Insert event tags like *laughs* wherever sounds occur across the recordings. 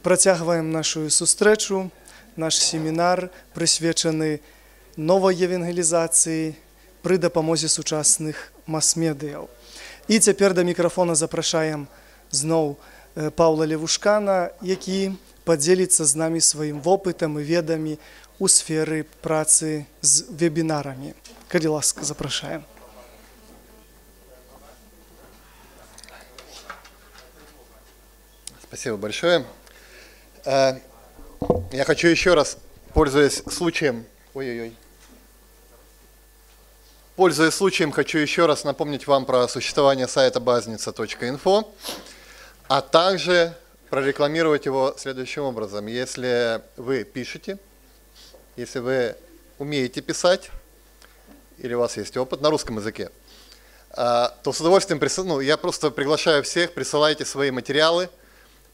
Працягваем нашу сустрэчу, наш семінар прысвечаны новай евангелізацыі пры дапамозе сучасных мас-медыяў. І цяпер да мікрафона запрашаем зноў э, Паўла Левушкана, які падзеліцца з намі сваім вопытам і ведамі у сферы працы з вебінарамі. Калі ласка запрашаем. Спасибо большое. Э, Я хочу еще раз, пользуясь случаем, ой-ой-ой, пользуясь случаем, хочу еще раз напомнить вам про существование сайта базница.инфо, а также прорекламировать его следующим образом. Если вы пишете, если вы умеете писать, или у вас есть опыт на русском языке, а, то с удовольствием, присыл- ну, я просто приглашаю всех, присылайте свои материалы,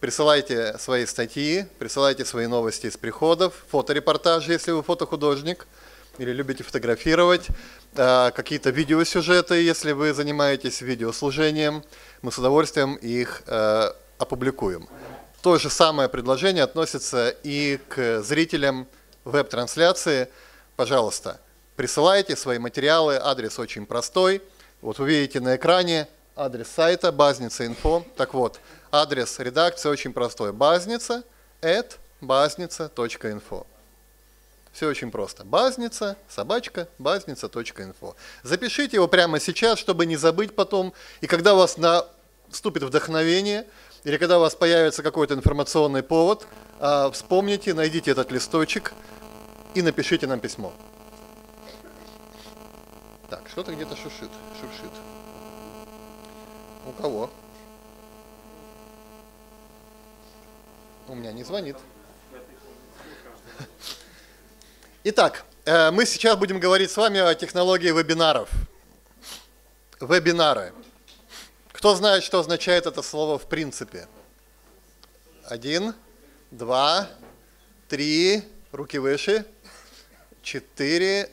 присылайте свои статьи, присылайте свои новости из приходов, фоторепортажи, если вы фотохудожник, или любите фотографировать, а, какие-то видеосюжеты, если вы занимаетесь видеослужением, мы с удовольствием их э, опубликуем. То же самое предложение относится и к зрителям веб-трансляции. Пожалуйста, присылайте свои материалы, адрес очень простой. Вот вы видите на экране адрес сайта базница.инфо. Так вот, адрес редакции очень простой. Базница at базница.инфо. Все очень просто. Базница, собачка, базница.инфо. Запишите его прямо сейчас, чтобы не забыть потом. И когда у вас наступит вдохновение, или когда у вас появится какой-то информационный повод, а, вспомните, найдите этот листочек и напишите нам письмо. Так, что-то где-то шуршит, шуршит. У кого? У меня не звонит. Итак, э, мы сейчас будем говорить с вами о технологии вебинаров. Вебинары. Кто знает, что означает это слово в принципе? Один, два, три, руки выше, четыре,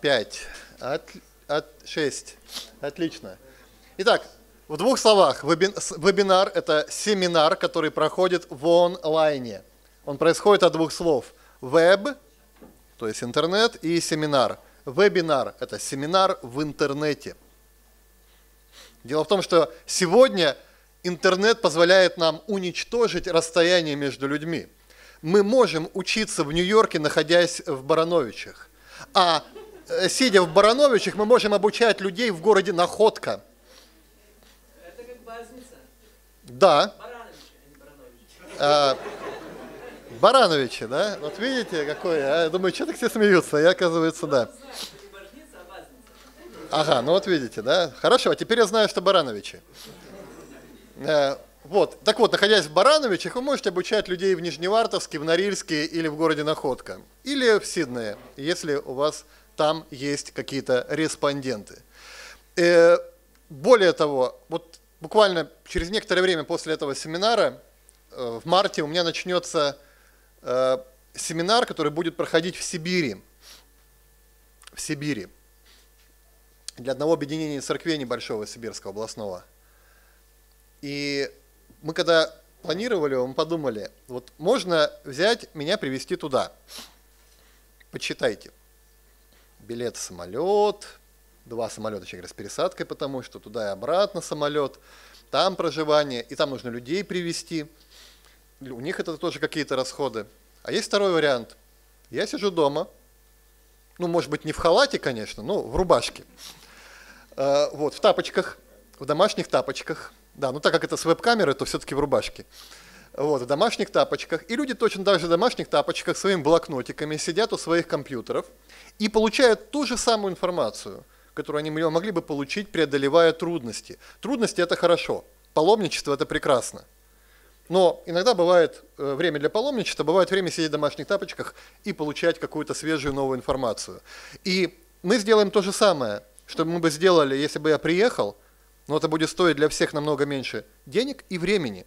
пять, от, от, шесть. Отлично. Итак, в двух словах, вебинар – это семинар, который проходит в онлайне. Он происходит от двух слов. Веб, то есть интернет, и семинар. Вебинар – это семинар в интернете. Дело в том, что сегодня интернет позволяет нам уничтожить расстояние между людьми. Мы можем учиться в Нью-Йорке, находясь в Барановичах. А э, сидя в Барановичах, мы можем обучать людей в городе Находка. Это как базница. Да, Баранович, а а, да? Вот видите, какой, а? я думаю, что так все смеются, я, оказывается, да. А. Ага, ну вот видите, да? Хорошо, а теперь я знаю, что Барановичи. Э, Вот, так вот, находясь в Барановичах, вы можете обучать людей в Нижневартовске, в Норильске или в городе Находка. Или в Сиднее, если у вас там есть какие-то респонденты. Э, Более того, вот буквально через некоторое время после этого семинара, э, в марте у меня начнется э, семинар, который будет проходить в Сибири. В Сибири для одного объединения церквей небольшого Сибирского областного. И мы когда планировали, мы подумали, вот можно взять меня привезти туда. Почитайте. Билет самолет, два самолета через пересадкой, потому что туда и обратно самолет, там проживание, и там нужно людей привезти. У них это тоже какие-то расходы. А есть второй вариант. Я сижу дома, ну, может быть, не в халате, конечно, но в рубашке. Э, Вот, в тапочках, в домашних тапочках. Да, ну так как это с веб-камеры, то все-таки в рубашке. Вот, в домашних тапочках. И люди точно так же в домашних тапочках своими блокнотиками сидят у своих компьютеров и получают ту же самую информацию, которую они могли бы получить, преодолевая трудности. Трудности – это хорошо, паломничество – это прекрасно. Но иногда бывает э, время для паломничества, бывает время сидеть в домашних тапочках и получать какую-то свежую новую информацию. И мы сделаем то же самое, что мы бы сделали, если бы я приехал, но это будет стоить для всех намного меньше денег и времени.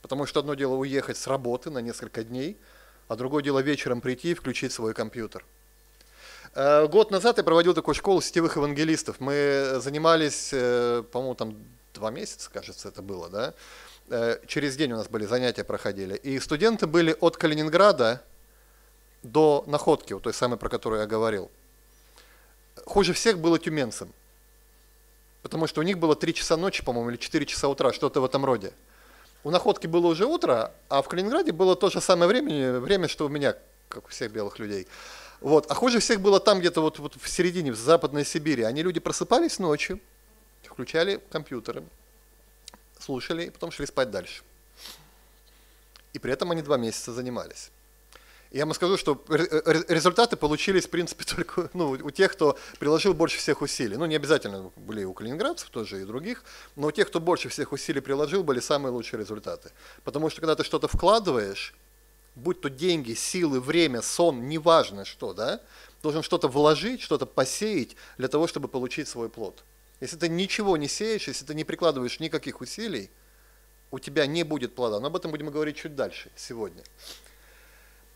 Потому что одно дело уехать с работы на несколько дней, а другое дело вечером прийти и включить свой компьютер. Э, Год назад я проводил такую школу сетевых евангелистов. Мы занимались, э, по-моему, там два месяца, кажется, это было, да, Э, через день у нас были занятия проходили. И студенты были от Калининграда до Находки, вот той самой, про которую я говорил. Хуже всех было тюменцам. Потому что у них было 3 часа ночи, по-моему, или 4 часа утра, что-то в этом роде. У Находки было уже утро, а в Калининграде было то же самое время, время, что у меня, как у всех белых людей. Вот. А хуже всех было там где-то вот, вот в середине, в Западной Сибири. Они люди просыпались ночью, включали компьютеры, слушали и потом шли спать дальше. И при этом они два месяца занимались. И я вам скажу, что результаты получились, в принципе, *laughs* только ну, у тех, кто приложил больше всех усилий. Ну, не обязательно были у калининградцев тоже и других, но у тех, кто больше всех усилий приложил, были самые лучшие результаты. Потому что когда ты что-то вкладываешь, будь то деньги, силы, время, сон, неважно что, да, должен что-то вложить, что-то посеять для того, чтобы получить свой плод. Если ты ничего не сеешь, если ты не прикладываешь никаких усилий, у тебя не будет плода. Но об этом будем говорить чуть дальше, сегодня.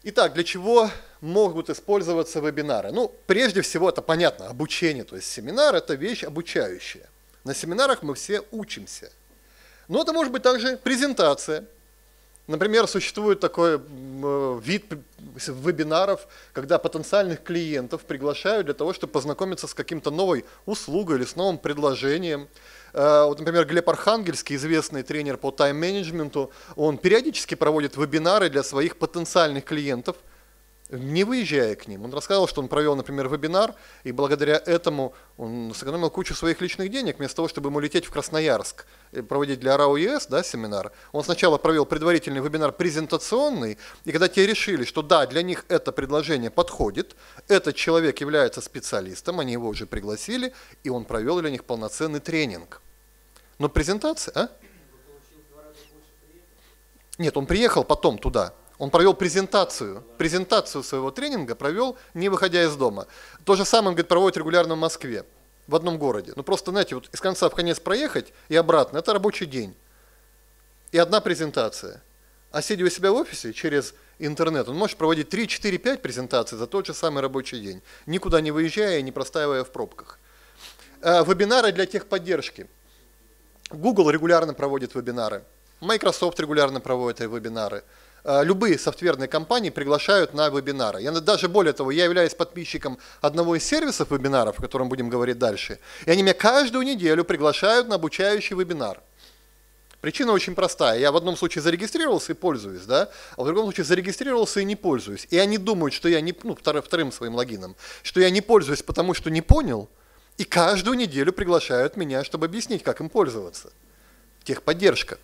Итак, для чего могут использоваться вебинары? Ну, прежде всего, это понятно, обучение. То есть семинар – это вещь обучающая. На семинарах мы все учимся. Но это может быть также презентация – Например, существует такой э, вид вебинаров, когда потенциальных клиентов приглашают для того, чтобы познакомиться с каким-то новой услугой или с новым предложением. Э, вот, например, Глеб Архангельский, известный тренер по тайм-менеджменту, он периодически проводит вебинары для своих потенциальных клиентов – не выезжая к ним. Он рассказал, что он провел, например, вебинар, и благодаря этому он сэкономил кучу своих личных денег, вместо того, чтобы ему лететь в Красноярск и проводить для РАО ЕС да, семинар. Он сначала провел предварительный вебинар презентационный, и когда те решили, что да, для них это предложение подходит, этот человек является специалистом, они его уже пригласили, и он провел для них полноценный тренинг. Но презентация, а? Нет, он приехал потом туда, он провел презентацию, презентацию своего тренинга провел, не выходя из дома. То же самое, он говорит, проводит регулярно в Москве, в одном городе. Ну просто, знаете, вот из конца в конец проехать и обратно, это рабочий день. И одна презентация. А сидя у себя в офисе через интернет, он может проводить 3, 4, 5 презентаций за тот же самый рабочий день, никуда не выезжая и не простаивая в пробках. А, вебинары для техподдержки. Google регулярно проводит вебинары. Microsoft регулярно проводит вебинары. Э, любые софтверные компании приглашают на вебинары. Я даже более того, я являюсь подписчиком одного из сервисов вебинаров, о котором будем говорить дальше, и они меня каждую неделю приглашают на обучающий вебинар. Причина очень простая. Я в одном случае зарегистрировался и пользуюсь, да, а в другом случае зарегистрировался и не пользуюсь. И они думают, что я не, ну, вторым своим логином, что я не пользуюсь, потому что не понял, и каждую неделю приглашают меня, чтобы объяснить, как им пользоваться. Техподдержка.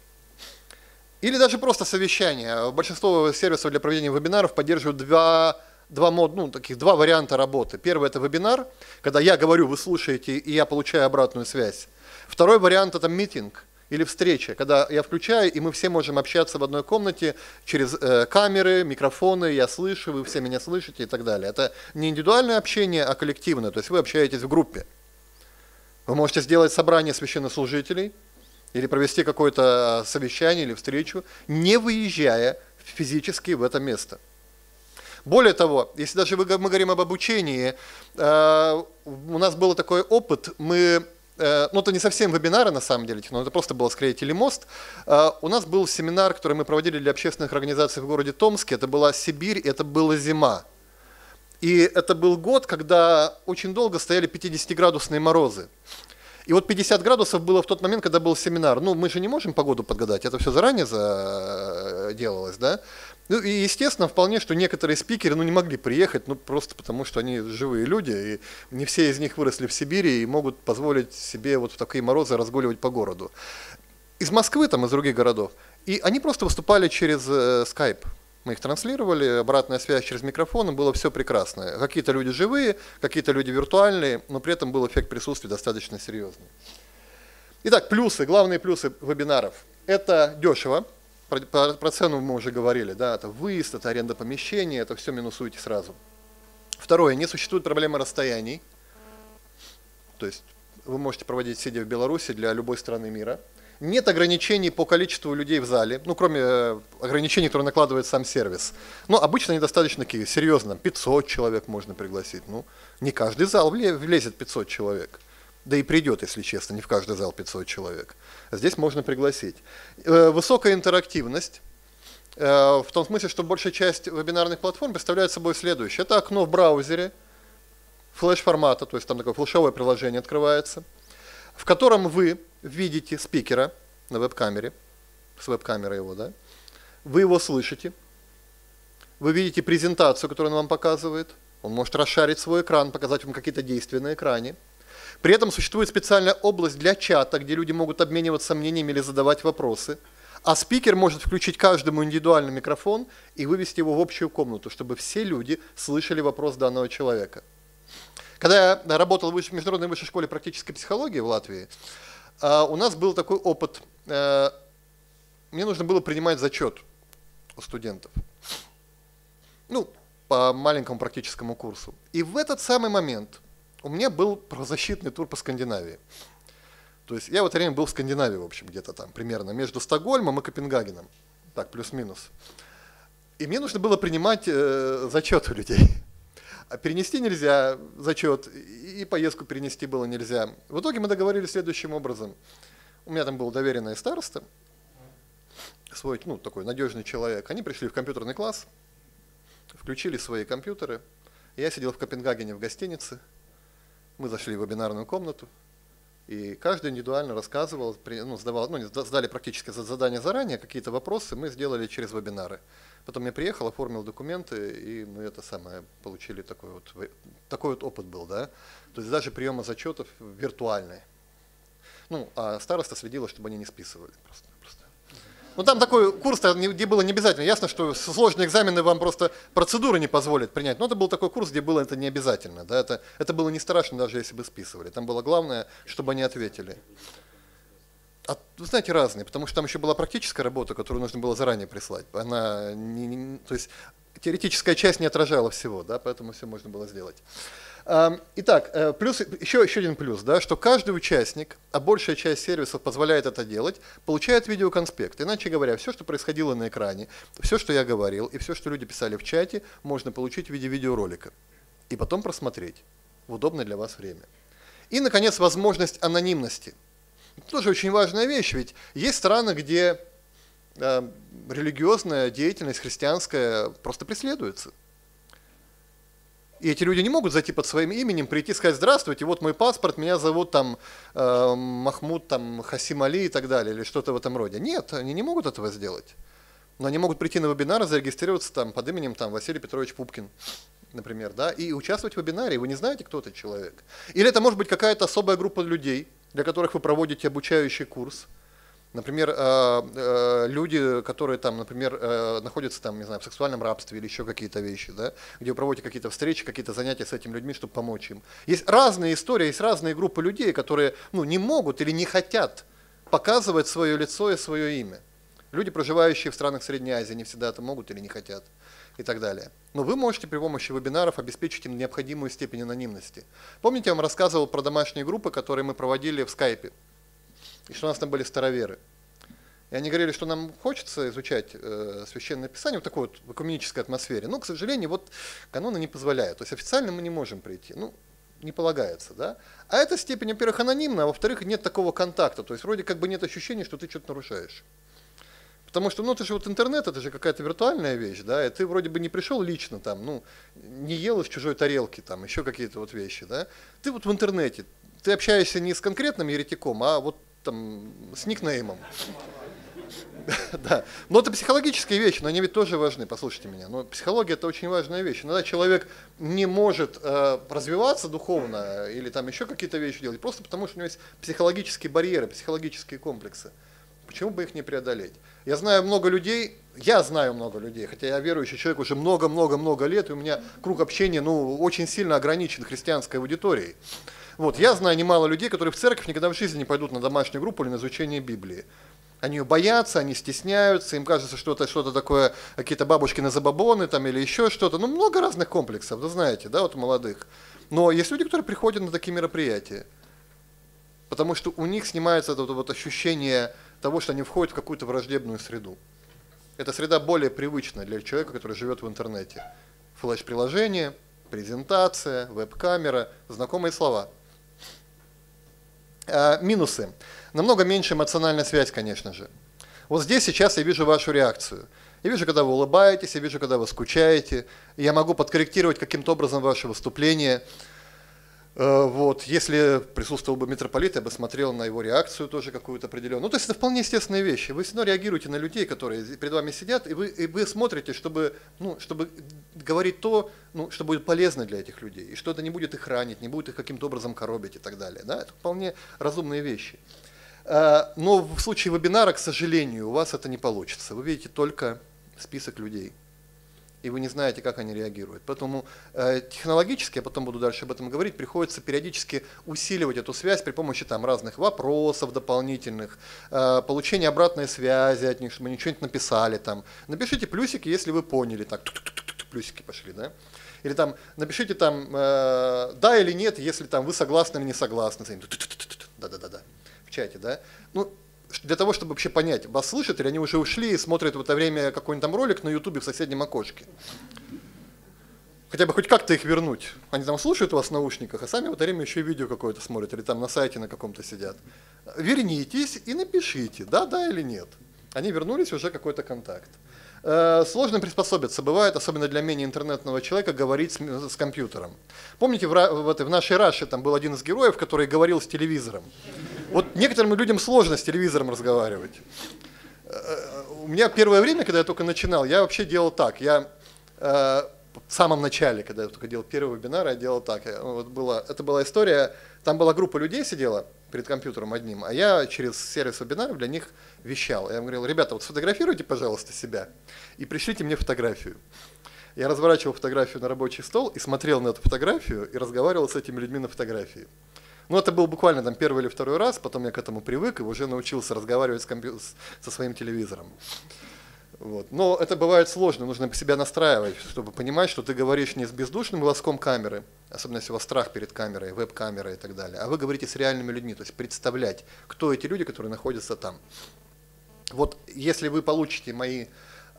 Или даже просто совещание. Большинство сервисов для проведения вебинаров поддерживают два, два, мод, ну, таких, два варианта работы. Первый – это вебинар, когда я говорю, вы слушаете, и я получаю обратную связь. Второй вариант – это митинг или встреча, когда я включаю, и мы все можем общаться в одной комнате через э, камеры, микрофоны, я слышу, вы все меня слышите и так далее. Это не индивидуальное общение, а коллективное, то есть вы общаетесь в группе. Вы можете сделать собрание священнослужителей – или провести какое-то совещание или встречу, не выезжая физически в это место. Более того, если даже мы говорим об обучении, э, у нас был такой опыт, мы э, ну это не совсем вебинары на самом деле, но это просто было скорее телемост. Э, у нас был семинар, который мы проводили для общественных организаций в городе Томске, это была Сибирь, это была зима. И это был год, когда очень долго стояли 50-градусные морозы. И вот 50 градусов было в тот момент, когда был семинар. Ну, мы же не можем погоду подгадать, это все заранее делалось, да? Ну, и естественно, вполне, что некоторые спикеры ну, не могли приехать, ну, просто потому, что они живые люди, и не все из них выросли в Сибири и могут позволить себе вот в такие морозы разгуливать по городу. Из Москвы, там, из других городов. И они просто выступали через э, Skype. Мы их транслировали, обратная связь через микрофон, было все прекрасно. Какие-то люди живые, какие-то люди виртуальные, но при этом был эффект присутствия достаточно серьезный. Итак, плюсы, главные плюсы вебинаров. Это дешево, про, про, про цену мы уже говорили, да, это выезд, это аренда помещения, это все минусуете сразу. Второе, не существует проблемы расстояний, то есть вы можете проводить сидя в Беларуси для любой страны мира – нет ограничений по количеству людей в зале, ну, кроме э, ограничений, которые накладывает сам сервис. Но обычно они достаточно такие, серьезно, 500 человек можно пригласить. Ну, не каждый зал влезет 500 человек. Да и придет, если честно, не в каждый зал 500 человек. Здесь можно пригласить. Э, высокая интерактивность. Э, в том смысле, что большая часть вебинарных платформ представляет собой следующее. Это окно в браузере, флеш-формата, то есть там такое флешовое приложение открывается, в котором вы видите спикера на веб-камере, с веб-камеры его, да, вы его слышите, вы видите презентацию, которую он вам показывает, он может расшарить свой экран, показать вам какие-то действия на экране. При этом существует специальная область для чата, где люди могут обмениваться мнениями или задавать вопросы. А спикер может включить каждому индивидуальный микрофон и вывести его в общую комнату, чтобы все люди слышали вопрос данного человека. Когда я работал в Международной высшей школе практической психологии в Латвии, у нас был такой опыт. Э, мне нужно было принимать зачет у студентов. Ну, по маленькому практическому курсу. И в этот самый момент у меня был правозащитный тур по Скандинавии. То есть я в это время был в Скандинавии, в общем, где-то там, примерно, между Стокгольмом и Копенгагеном. Так, плюс-минус. И мне нужно было принимать э, зачет у людей. А перенести нельзя зачет, и поездку перенести было нельзя. В итоге мы договорились следующим образом. У меня там был доверенный староста, свой, ну, такой надежный человек. Они пришли в компьютерный класс, включили свои компьютеры. Я сидел в Копенгагене в гостинице. Мы зашли в вебинарную комнату, и каждый индивидуально рассказывал, ну, сдавал, ну, сдали практически задания заранее, какие-то вопросы мы сделали через вебинары. Потом я приехал, оформил документы, и мы это самое получили такой вот, такой вот опыт был, да. То есть даже приемы зачетов виртуальные. Ну, а староста следила, чтобы они не списывали просто. Ну там такой курс, где было не обязательно. Ясно, что сложные экзамены вам просто процедуры не позволят принять. Но это был такой курс, где было это не обязательно. Да? Это, это было не страшно, даже если бы списывали. Там было главное, чтобы они ответили а, вы знаете, разные, потому что там еще была практическая работа, которую нужно было заранее прислать. Она не, не, то есть теоретическая часть не отражала всего, да, поэтому все можно было сделать. Итак, э, плюс, еще, еще один плюс, да, что каждый участник, а большая часть сервисов позволяет это делать, получает видеоконспект. Иначе говоря, все, что происходило на экране, все, что я говорил, и все, что люди писали в чате, можно получить в виде видеоролика. И потом просмотреть в удобное для вас время. И, наконец, возможность анонимности – тоже очень важная вещь, ведь есть страны, где э, религиозная деятельность христианская просто преследуется. И эти люди не могут зайти под своим именем, прийти и сказать, здравствуйте, вот мой паспорт, меня зовут там э, Махмуд там, Хасим Али и так далее, или что-то в этом роде. Нет, они не могут этого сделать. Но они могут прийти на вебинар и зарегистрироваться там под именем там, Василий Петрович Пупкин, например, да, и участвовать в вебинаре, вы не знаете, кто этот человек. Или это может быть какая-то особая группа людей, для которых вы проводите обучающий курс. Например, э, э, люди, которые там, например, э, находятся там, не знаю, в сексуальном рабстве или еще какие-то вещи, да, где вы проводите какие-то встречи, какие-то занятия с этими людьми, чтобы помочь им. Есть разные истории, есть разные группы людей, которые ну, не могут или не хотят показывать свое лицо и свое имя. Люди, проживающие в странах Средней Азии, не всегда это могут или не хотят и так далее. Но вы можете при помощи вебинаров обеспечить им необходимую степень анонимности. Помните, я вам рассказывал про домашние группы, которые мы проводили в скайпе, и что у нас там были староверы. И они говорили, что нам хочется изучать э, священное писание в такой вот экуменической атмосфере. Но, к сожалению, вот каноны не позволяют. То есть официально мы не можем прийти. Ну, не полагается, да? А эта степень, во-первых, анонимна, а во-вторых, нет такого контакта. То есть вроде как бы нет ощущения, что ты что-то нарушаешь. Потому что, ну, это же вот интернет, это же какая-то виртуальная вещь, да, и ты вроде бы не пришел лично там, ну, не ел из чужой тарелки, там, еще какие-то вот вещи, да. Ты вот в интернете, ты общаешься не с конкретным еретиком, а вот там с никнеймом. *laughs* Да, но это психологические вещи, но они ведь тоже важны, послушайте меня. Но психология это очень важная вещь. Иногда человек не может э, развиваться духовно или там еще какие-то вещи делать, просто потому что у него есть психологические барьеры, психологические комплексы. Почему бы их не преодолеть? Я знаю много людей, я знаю много людей, хотя я верующий человек уже много-много-много лет, и у меня круг общения ну, очень сильно ограничен христианской аудиторией. Вот, я знаю немало людей, которые в церковь никогда в жизни не пойдут на домашнюю группу или на изучение Библии. Они ее боятся, они стесняются, им кажется, что это что-то такое, какие-то бабушки на забабоны там или еще что-то. Ну, много разных комплексов, вы знаете, да, вот молодых. Но есть люди, которые приходят на такие мероприятия, потому что у них снимается это вот ощущение того, что они входят в какую-то враждебную среду. Эта среда более привычна для человека, который живет в интернете. Флеш-приложение, презентация, веб-камера, знакомые слова. А, минусы. Намного меньше эмоциональная связь, конечно же. Вот здесь сейчас я вижу вашу реакцию. Я вижу, когда вы улыбаетесь, я вижу, когда вы скучаете. Я могу подкорректировать каким-то образом ваше выступление. Э, Вот. Если присутствовал бы митрополит, я бы смотрел на его реакцию тоже какую-то определенную. Ну, то есть это вполне естественные вещи. Вы все реагируете на людей, которые перед вами сидят, и вы, и вы смотрите, чтобы, ну, чтобы говорить то, ну, что будет полезно для этих людей, и что это не будет их ранить, не будет их каким-то образом коробить и так далее. Да? Это вполне разумные вещи. Э, Но в случае вебинара, к сожалению, у вас это не получится. Вы видите только список людей и вы не знаете, как они реагируют. Поэтому э, технологически, я потом буду дальше об этом говорить, приходится периодически усиливать эту связь при помощи там, разных вопросов дополнительных, э, получения обратной связи от них, чтобы они что-нибудь написали. Там. Напишите плюсики, если вы поняли. Так, плюсики пошли, да? Или там напишите там э, да или нет, если там вы согласны или не согласны. Да-да-да-да. В чате, да? Ну, для того, чтобы вообще понять, вас слышат или они уже ушли и смотрят в это время какой-нибудь там ролик на ютубе в соседнем окошке. Хотя бы хоть как-то их вернуть. Они там слушают вас в наушниках, а сами в это время еще и видео какое-то смотрят, или там на сайте на каком-то сидят. Вернитесь и напишите, да, да или нет. Они вернулись, уже какой-то контакт. Э, Сложно приспособиться бывает, особенно для менее интернетного человека, говорить с, с компьютером. Помните, в, в, в нашей Раше там был один из героев, который говорил с телевизором. Вот некоторым людям сложно с телевизором разговаривать. Э, У меня первое время, когда я только начинал, я вообще делал так. Я э, в самом начале, когда я только делал первый вебинар, я делал так. Вот было, это была история, там была группа людей сидела перед компьютером одним, а я через сервис вебинаров для них вещал. Я им говорил, ребята, вот сфотографируйте, пожалуйста, себя и пришлите мне фотографию. Я разворачивал фотографию на рабочий стол и смотрел на эту фотографию и разговаривал с этими людьми на фотографии. Ну, это был буквально там первый или второй раз, потом я к этому привык и уже научился разговаривать с компью- со своим телевизором. Вот. Но это бывает сложно, нужно себя настраивать, чтобы понимать, что ты говоришь не с бездушным глазком камеры, особенно если у вас страх перед камерой, веб-камерой и так далее, а вы говорите с реальными людьми, то есть представлять, кто эти люди, которые находятся там. Вот если вы получите мои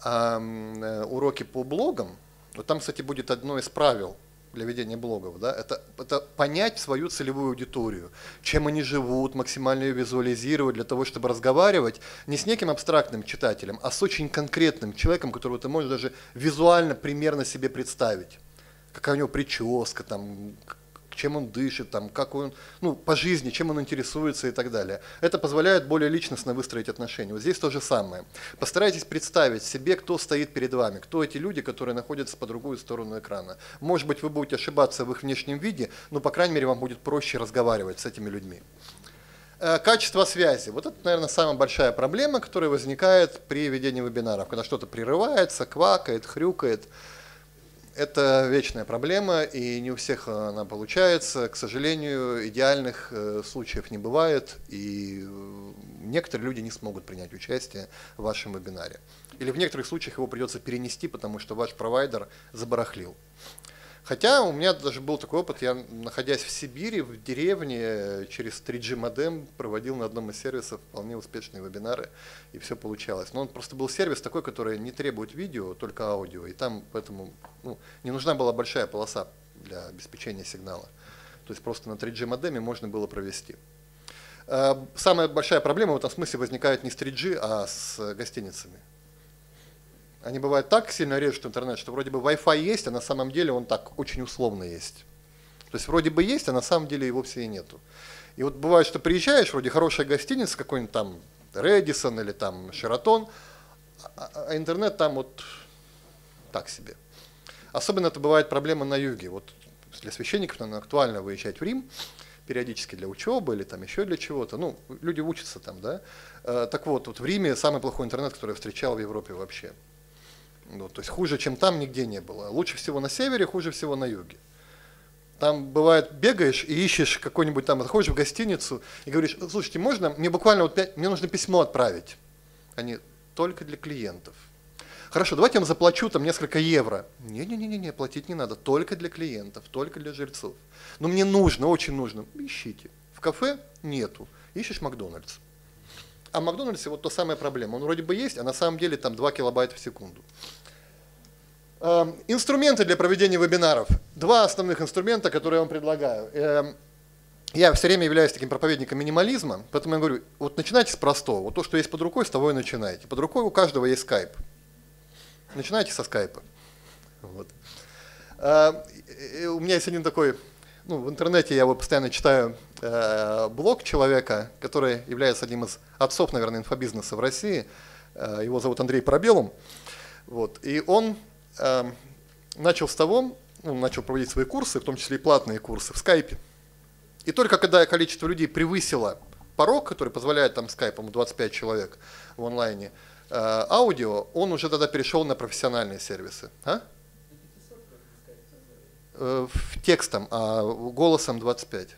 э, уроки по блогам, то там, кстати, будет одно из правил для ведения блогов, да, это, это понять свою целевую аудиторию, чем они живут, максимально ее визуализировать для того, чтобы разговаривать не с неким абстрактным читателем, а с очень конкретным человеком, которого ты можешь даже визуально примерно себе представить. Какая у него прическа, там, чем он дышит, там, как он, ну, по жизни, чем он интересуется и так далее. Это позволяет более личностно выстроить отношения. Вот здесь то же самое. Постарайтесь представить себе, кто стоит перед вами, кто эти люди, которые находятся по другую сторону экрана. Может быть, вы будете ошибаться в их внешнем виде, но, по крайней мере, вам будет проще разговаривать с этими людьми. Э, Качество связи. Вот это, наверное, самая большая проблема, которая возникает при ведении вебинаров, когда что-то прерывается, квакает, хрюкает. Это вечная проблема, и не у всех она получается. К сожалению, идеальных э, случаев не бывает, и э, некоторые люди не смогут принять участие в вашем вебинаре. Или в некоторых случаях его придется перенести, потому что ваш провайдер забарахлил. Хотя у меня даже был такой опыт, я, находясь в Сибири, в деревне, э, через 3G модем проводил на одном из сервисов вполне успешные вебинары, и все получалось. Но он просто был сервис такой, который не требует видео, только аудио, и там поэтому ну, не нужна была большая полоса для обеспечения сигнала. То есть просто на 3G модеме можно было провести. Э, Самая большая проблема в этом смысле возникает не с 3G, а с гостиницами. Они бывают так сильно режут интернет, что вроде бы Wi-Fi есть, а на самом деле он так очень условно есть. То есть вроде бы есть, а на самом деле и вовсе и нету. И вот бывает, что приезжаешь, вроде хорошая гостиница, какой-нибудь там Редисон или там Шератон, а, а интернет там вот так себе. Особенно это бывает проблема на юге. Вот для священников, наверное, актуально выезжать в Рим периодически для учебы или там еще для чего-то. Ну, люди учатся там, да. Э, Так вот, вот в Риме самый плохой интернет, который я встречал в Европе вообще. Ну, то есть хуже, чем там, нигде не было. Лучше всего на севере, хуже всего на юге. Там бывает, бегаешь и ищешь какой-нибудь там, заходишь в гостиницу и говоришь, слушайте, можно, мне буквально вот пять, мне нужно письмо отправить. Они только для клиентов. Хорошо, давайте я вам заплачу там несколько евро. Не-не-не, платить не надо, только для клиентов, только для жильцов. Но мне нужно, очень нужно. Ищите. В кафе нету. Ищешь Макдональдс. А в Макдональдсе вот то самая проблема. Он вроде бы есть, а на самом деле там 2 килобайта в секунду. Эм, Инструменты для проведения вебинаров. Два основных инструмента, которые я вам предлагаю. Эм, я все время являюсь таким проповедником минимализма, поэтому я говорю, вот начинайте с простого. Вот то, что есть под рукой, с того и начинайте. Под рукой у каждого есть скайп. Начинайте со скайпа. Вот. А, у меня есть один такой, ну, в интернете я его постоянно читаю, э, блог человека, который является одним из отцов, наверное, инфобизнеса в России. Э, его зовут Андрей Пробелом. Вот. И он начал с того, ну, начал проводить свои курсы, в том числе и платные курсы, в скайпе. И только когда количество людей превысило порог, который позволяет там скайпом 25 человек в онлайне, э, аудио, он уже тогда перешел на профессиональные сервисы. А? Э, в текстом, а голосом 25.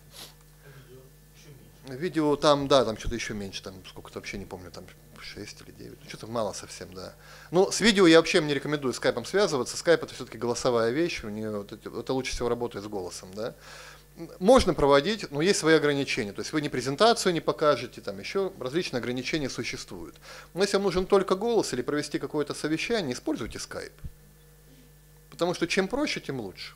Видео там, да, там что-то еще меньше, там сколько-то вообще не помню, там 6 или 9, ну, что-то мало совсем, да. Ну, с видео я вообще не рекомендую скайпом связываться, скайп это все-таки голосовая вещь, у нее это, это лучше всего работает с голосом, да. Можно проводить, но есть свои ограничения. То есть вы не презентацию не покажете, там еще различные ограничения существуют. Но если вам нужен только голос или провести какое-то совещание, используйте скайп. Потому что чем проще, тем лучше.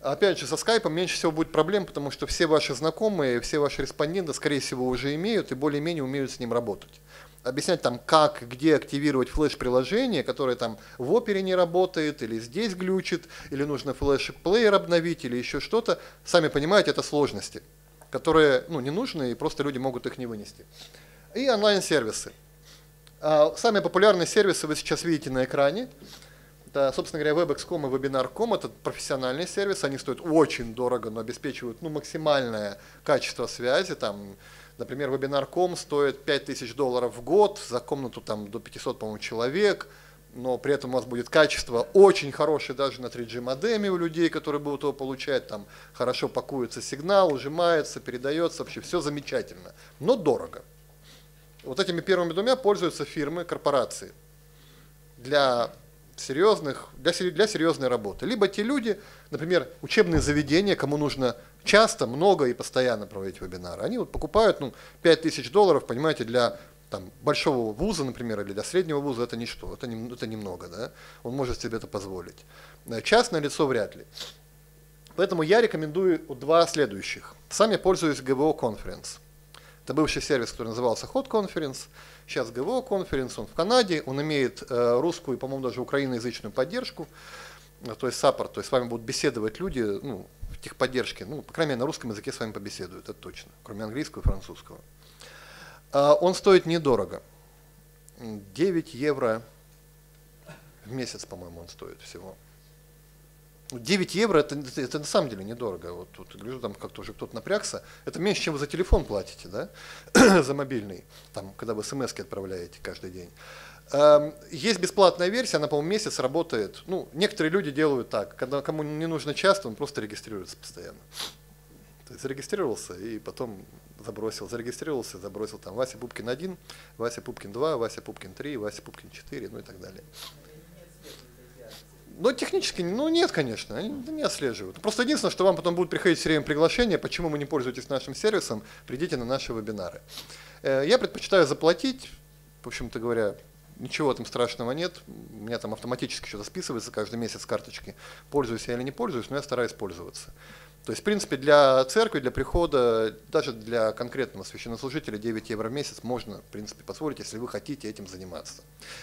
Опять же, со скайпом меньше всего будет проблем, потому что все ваши знакомые, все ваши респонденты, скорее всего, уже имеют и более-менее умеют с ним работать. Объяснять там, как, где активировать флеш-приложение, которое там в опере не работает, или здесь глючит, или нужно флеш-плеер обновить, или еще что-то. Сами понимаете, это сложности, которые ну, не нужны, и просто люди могут их не вынести. И онлайн-сервисы. А, самые популярные сервисы вы сейчас видите на экране. Это, собственно говоря, WebEx.com и Webinar.com – это профессиональный сервис, они стоят очень дорого, но обеспечивают ну, максимальное качество связи. Там, например, Webinar.com стоит 5000 долларов в год, за комнату там, до 500, по-моему, человек, но при этом у вас будет качество очень хорошее даже на 3G модеме у людей, которые будут его получать, там хорошо пакуется сигнал, ужимается, передается, вообще все замечательно, но дорого. Вот этими первыми двумя пользуются фирмы, корпорации. Для серьезных, для, для серьезной работы. Либо те люди, например, учебные заведения, кому нужно часто, много и постоянно проводить вебинары, они вот покупают ну, 5 тысяч долларов, понимаете, для там, большого вуза, например, или для среднего вуза, это ничто, это, не, это немного, да? он может себе это позволить. Э, частное лицо вряд ли. Поэтому я рекомендую два следующих. Сам я пользуюсь GVO Conference. Это бывший сервис, который назывался Hot Conference. Сейчас ГВО конференц, он в Канаде, он имеет э, русскую и, по-моему, даже украиноязычную поддержку, э, то есть саппорт, то есть с вами будут беседовать люди, ну, в техподдержке, ну, по крайней мере, на русском языке с вами побеседуют, это точно, кроме английского и французского. А, он стоит недорого, 9 евро в месяц, по-моему, он стоит всего. 9 евро это, это, это на самом деле недорого. Вот тут гляжу, там как-то уже кто-то напрягся. Это меньше, чем вы за телефон платите, да? *clears throat* за мобильный, там, когда вы смс отправляете каждый день. Эм, есть бесплатная версия, она, по-моему, месяц работает. Ну, некоторые люди делают так, когда кому не нужно часто, он просто регистрируется постоянно. То есть зарегистрировался и потом забросил, зарегистрировался, забросил там Вася Пупкин 1, Вася Пупкин 2, Вася Пупкин 3, Вася Пупкин 4, ну и так далее. Но технически, ну нет, конечно, они не отслеживают. Просто единственное, что вам потом будет приходить все время приглашение, почему вы не пользуетесь нашим сервисом, придите на наши вебинары. Э, я предпочитаю заплатить, в общем-то говоря, ничего там страшного нет. У меня там автоматически что-то списывается каждый месяц с карточки. Пользуюсь я или не пользуюсь, но я стараюсь пользоваться. То есть, в принципе, для церкви, для прихода, даже для конкретного священнослужителя 9 евро в месяц можно, в принципе, позволить, если вы хотите этим заниматься.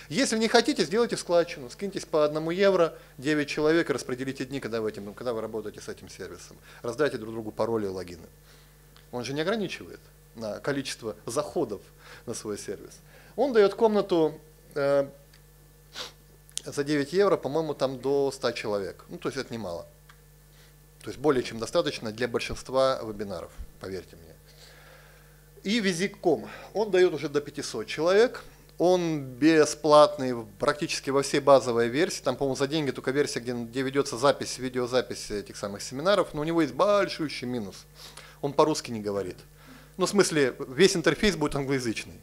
Если не хотите, сделайте складчину, скиньтесь по одному евро, 9 человек, распределите дни, когда вы, этим, когда вы работаете с этим сервисом. Раздайте друг другу пароли и логины. Он же не ограничивает на количество заходов на свой сервис. Он дает комнату э, за 9 евро, по-моему, там до 100 человек. Ну, то есть это немало. То есть более чем достаточно для большинства вебинаров, поверьте мне. И Визик.ком, он дает уже до 500 человек, он бесплатный практически во всей базовой версии, там, по-моему, за деньги только версия, где, где ведется запись, видеозапись этих самых семинаров, но у него есть большущий минус, он по-русски не говорит. Ну, в смысле, весь интерфейс будет англоязычный.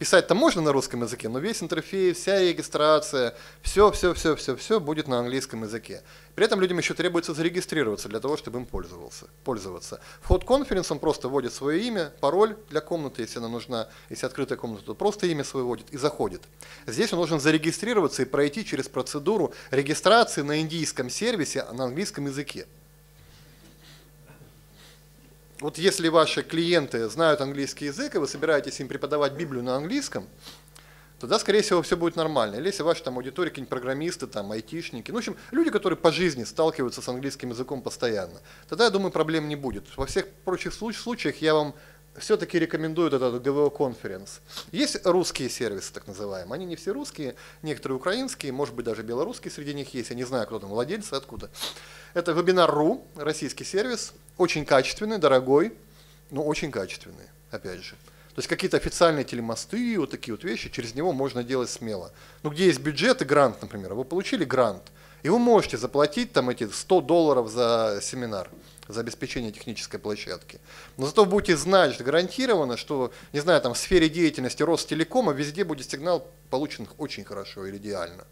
Писать-то можно на русском языке, но весь интерфейс, вся регистрация, все, все, все, все, все будет на английском языке. При этом людям еще требуется зарегистрироваться для того, чтобы им пользовался, пользоваться. Вход конференц он просто вводит свое имя, пароль для комнаты, если она нужна, если открытая комната, то просто имя свое вводит и заходит. Здесь он должен зарегистрироваться и пройти через процедуру регистрации на индийском сервисе на английском языке. Вот если ваши клиенты знают английский язык, и вы собираетесь им преподавать Библию на английском, тогда, скорее всего, все будет нормально. Или если ваши там аудитории какие-нибудь программисты, там, айтишники, ну, в общем, люди, которые по жизни сталкиваются с английским языком постоянно, тогда, я думаю, проблем не будет. Во всех прочих случаях я вам все-таки рекомендуют этот ГВО конференц. Есть русские сервисы, так называемые. Они не все русские, некоторые украинские, может быть даже белорусские среди них есть. Я не знаю, кто там владельцы, откуда. Это Webinar.ru, российский сервис, очень качественный, дорогой, но очень качественный, опять же. То есть какие-то официальные телемосты, вот такие вот вещи, через него можно делать смело. Ну, где есть бюджет и грант, например, вы получили грант, и вы можете заплатить там эти 100 долларов за семинар за обеспечение технической площадки. Но зато будете знать что гарантированно, что, не знаю, там в сфере деятельности Ростелекома везде будет сигнал получен очень хорошо или идеально.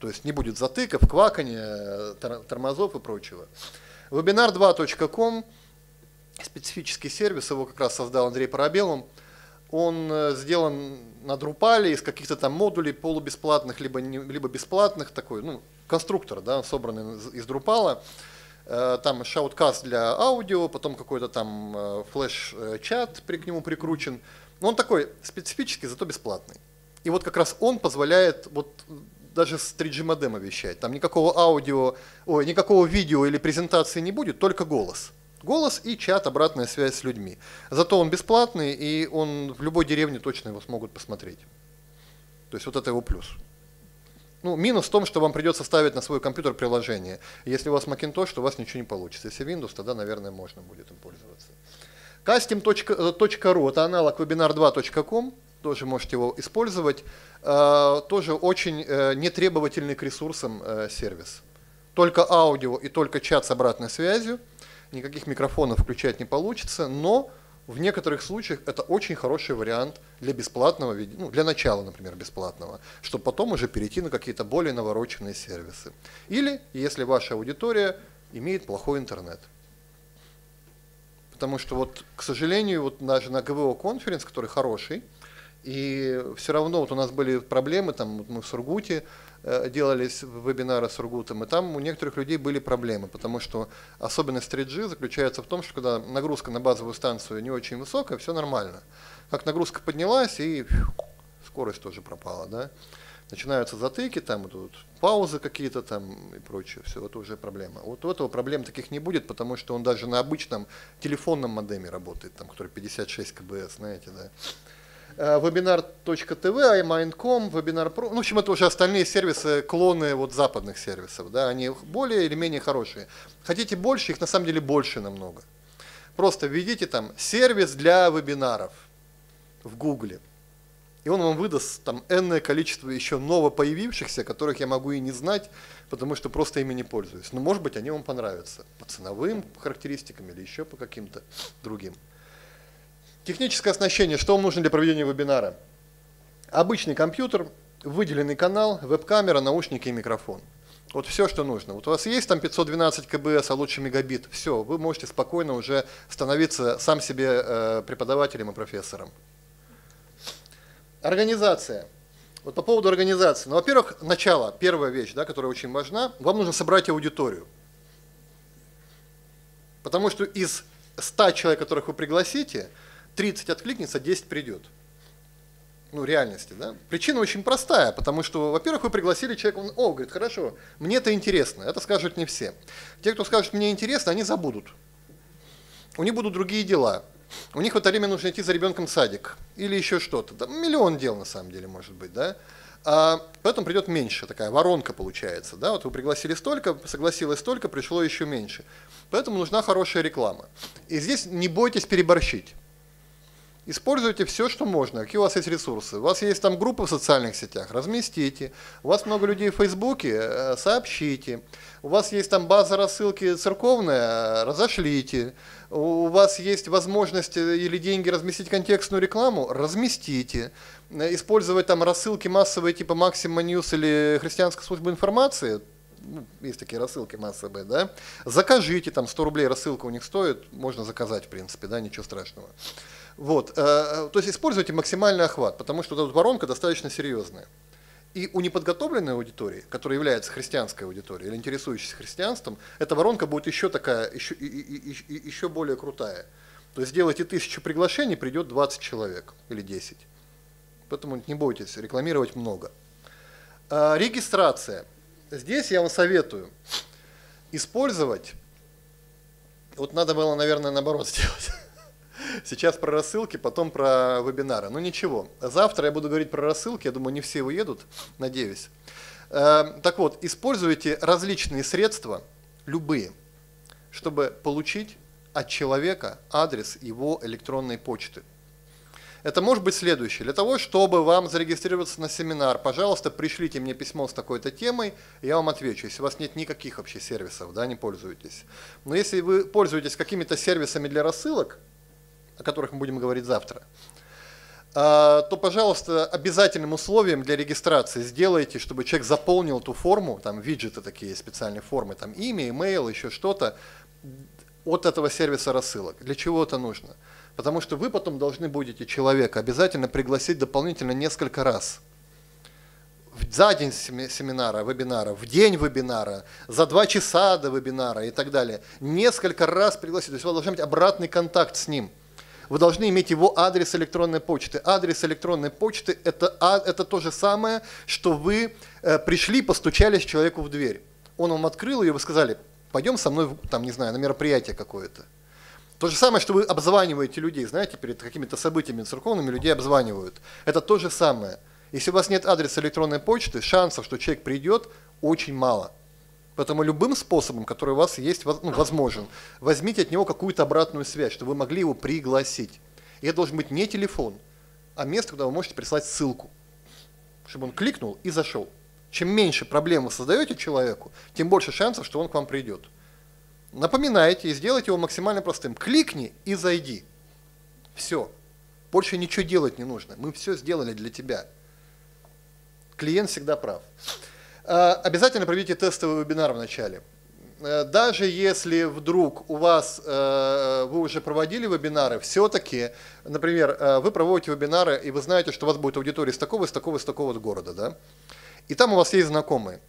То есть не будет затыков, квакания, тормозов и прочего. Webinar2.com, специфический сервис, его как раз создал Андрей Парабелов. Он э, сделан на Drupal из каких-то там модулей полубесплатных, либо, не, либо бесплатных, такой, ну, конструктор, да, собранный из Drupal. Э, там шауткаст для аудио, потом какой-то там э, флеш-чат к нему прикручен. Но он такой специфический, зато бесплатный. И вот как раз он позволяет вот даже с 3G модема вещать. Там никакого аудио, ой, никакого видео или презентации не будет, только голос. Голос и чат, обратная связь с людьми. Зато он бесплатный, и он в любой деревне точно его смогут посмотреть. То есть вот это его плюс. Ну, минус в том, что вам придется ставить на свой компьютер приложение. Если у вас Macintosh, то у вас ничего не получится. Если Windows, тогда, наверное, можно будет им пользоваться. Custom.ru – это аналог webinar2.com, тоже можете его использовать. Э, тоже очень э, нетребовательный к ресурсам э, сервис. Только аудио и только чат с обратной связью. Никаких микрофонов включать не получится, но в некоторых случаях это очень хороший вариант для бесплатного, ну, для начала, например, бесплатного, чтобы потом уже перейти на какие-то более навороченные сервисы. Или, если ваша аудитория имеет плохой интернет. Потому что вот, к сожалению, вот даже на ГВО конференц, который хороший, и все равно вот у нас были проблемы, там вот мы в Сургуте э, делались вебинары с Сургутом, и там у некоторых людей были проблемы, потому что особенность 3G заключается в том, что когда нагрузка на базовую станцию не очень высокая, все нормально. Как нагрузка поднялась, и фью, скорость тоже пропала, да. Начинаются затыки, там вот, паузы какие-то там и прочее, все, это уже проблема. Вот у этого проблем таких не будет, потому что он даже на обычном телефонном модеме работает, там, который 56 КБС, знаете, да. Webinar.tv, э, iMind.com, Webinar Pro. Ну, в общем, это уже остальные сервисы, клоны вот западных сервисов. Да, они более или менее хорошие. Хотите больше, их на самом деле больше намного. Просто введите там сервис для вебинаров в Гугле. И он вам выдаст там энное количество еще новопоявившихся, которых я могу и не знать, потому что просто ими не пользуюсь. Но может быть они вам понравятся по ценовым характеристикам или еще по каким-то другим. Техническое оснащение. Что вам нужно для проведения вебинара? Обычный компьютер, выделенный канал, веб-камера, наушники и микрофон. Вот все, что нужно. Вот у вас есть там 512 КБС, а лучше мегабит. Все, вы можете спокойно уже становиться сам себе э, преподавателем и профессором. Организация. Вот по поводу организации. Ну, во-первых, начало, первая вещь, да, которая очень важна. Вам нужно собрать аудиторию. Потому что из 100 человек, которых вы пригласите, 30 откликнется, 10 придет. Ну, реальности, да? Причина очень простая, потому что, во-первых, вы пригласили человека, он, о, говорит, хорошо, мне это интересно, это скажут не все. Те, кто скажет, мне интересно, они забудут. У них будут другие дела. У них в это время нужно идти за ребенком в садик или еще что-то. Да, миллион дел на самом деле может быть, да? А, поэтому придет меньше, такая воронка получается. Да? Вот вы пригласили столько, согласилось столько, пришло еще меньше. Поэтому нужна хорошая реклама. И здесь не бойтесь переборщить. Используйте все, что можно. Какие у вас есть ресурсы? У вас есть там группы в социальных сетях, разместите. У вас много людей в Фейсбуке, э, сообщите. У вас есть там база рассылки церковная, разошлите. У вас есть возможность э, или деньги разместить контекстную рекламу, разместите. Э, использовать там рассылки массовые типа Maxima News или Христианская служба информации, ну, есть такие рассылки массовые, да, закажите, там 100 рублей рассылка у них стоит, можно заказать, в принципе, да, ничего страшного. Вот, э, э, то есть используйте максимальный охват, потому что эта воронка достаточно серьезная. И у неподготовленной аудитории, которая является христианской аудиторией или интересующейся христианством, эта воронка будет еще такая, еще, и, и, и, еще более крутая. То есть сделайте тысячу приглашений, придет 20 человек или 10. Поэтому не бойтесь рекламировать много. А, регистрация. Здесь я вам советую использовать, вот надо было, наверное, наоборот *laughs* сделать. Сейчас про рассылки, потом про вебинары. Ну ничего, завтра я буду говорить про рассылки, я думаю, не все уедут, надеюсь. Э, так вот, используйте различные средства, любые, чтобы получить от человека адрес его электронной почты. Это может быть следующее. Для того, чтобы вам зарегистрироваться на семинар, пожалуйста, пришлите мне письмо с такой-то темой, я вам отвечу. Если у вас нет никаких вообще сервисов, да, не пользуетесь. Но если вы пользуетесь какими-то сервисами для рассылок, о которых мы будем говорить завтра, а, то, пожалуйста, обязательным условием для регистрации сделайте, чтобы человек заполнил эту форму, там виджеты такие специальные формы, там имя, имейл, еще что-то, от этого сервиса рассылок. Для чего это нужно? Потому что вы потом должны будете человека обязательно пригласить дополнительно несколько раз. За день семинара, вебинара, в день вебинара, за два часа до вебинара и так далее. Несколько раз пригласить. То есть у вас должен быть обратный контакт с ним – вы должны иметь его адрес электронной почты. Адрес электронной почты это, а, это то же самое, что вы э, пришли, постучались человеку в дверь. Он вам открыл ее, вы сказали, пойдем со мной, там, не знаю, на мероприятие какое-то. То же самое, что вы обзваниваете людей, знаете, перед какими-то событиями церковными людей обзванивают. Это то же самое. Если у вас нет адреса электронной почты, шансов, что человек придет, очень мало. Поэтому любым способом, который у вас есть, ну, возможен, возьмите от него какую-то обратную связь, чтобы вы могли его пригласить. И это должен быть не телефон, а место, куда вы можете прислать ссылку, чтобы он кликнул и зашел. Чем меньше проблем вы создаете человеку, тем больше шансов, что он к вам придет. Напоминайте и сделайте его максимально простым. Кликни и зайди. Все. Больше ничего делать не нужно. Мы все сделали для тебя. Клиент всегда прав. Э, обязательно проведите тестовый вебинар в начале. Э, даже если вдруг у вас, э, вы уже проводили вебинары, все-таки, например, вы проводите вебинары, и вы знаете, что у вас будет аудитория из такого, из такого, из такого города, да? и там у вас есть знакомые.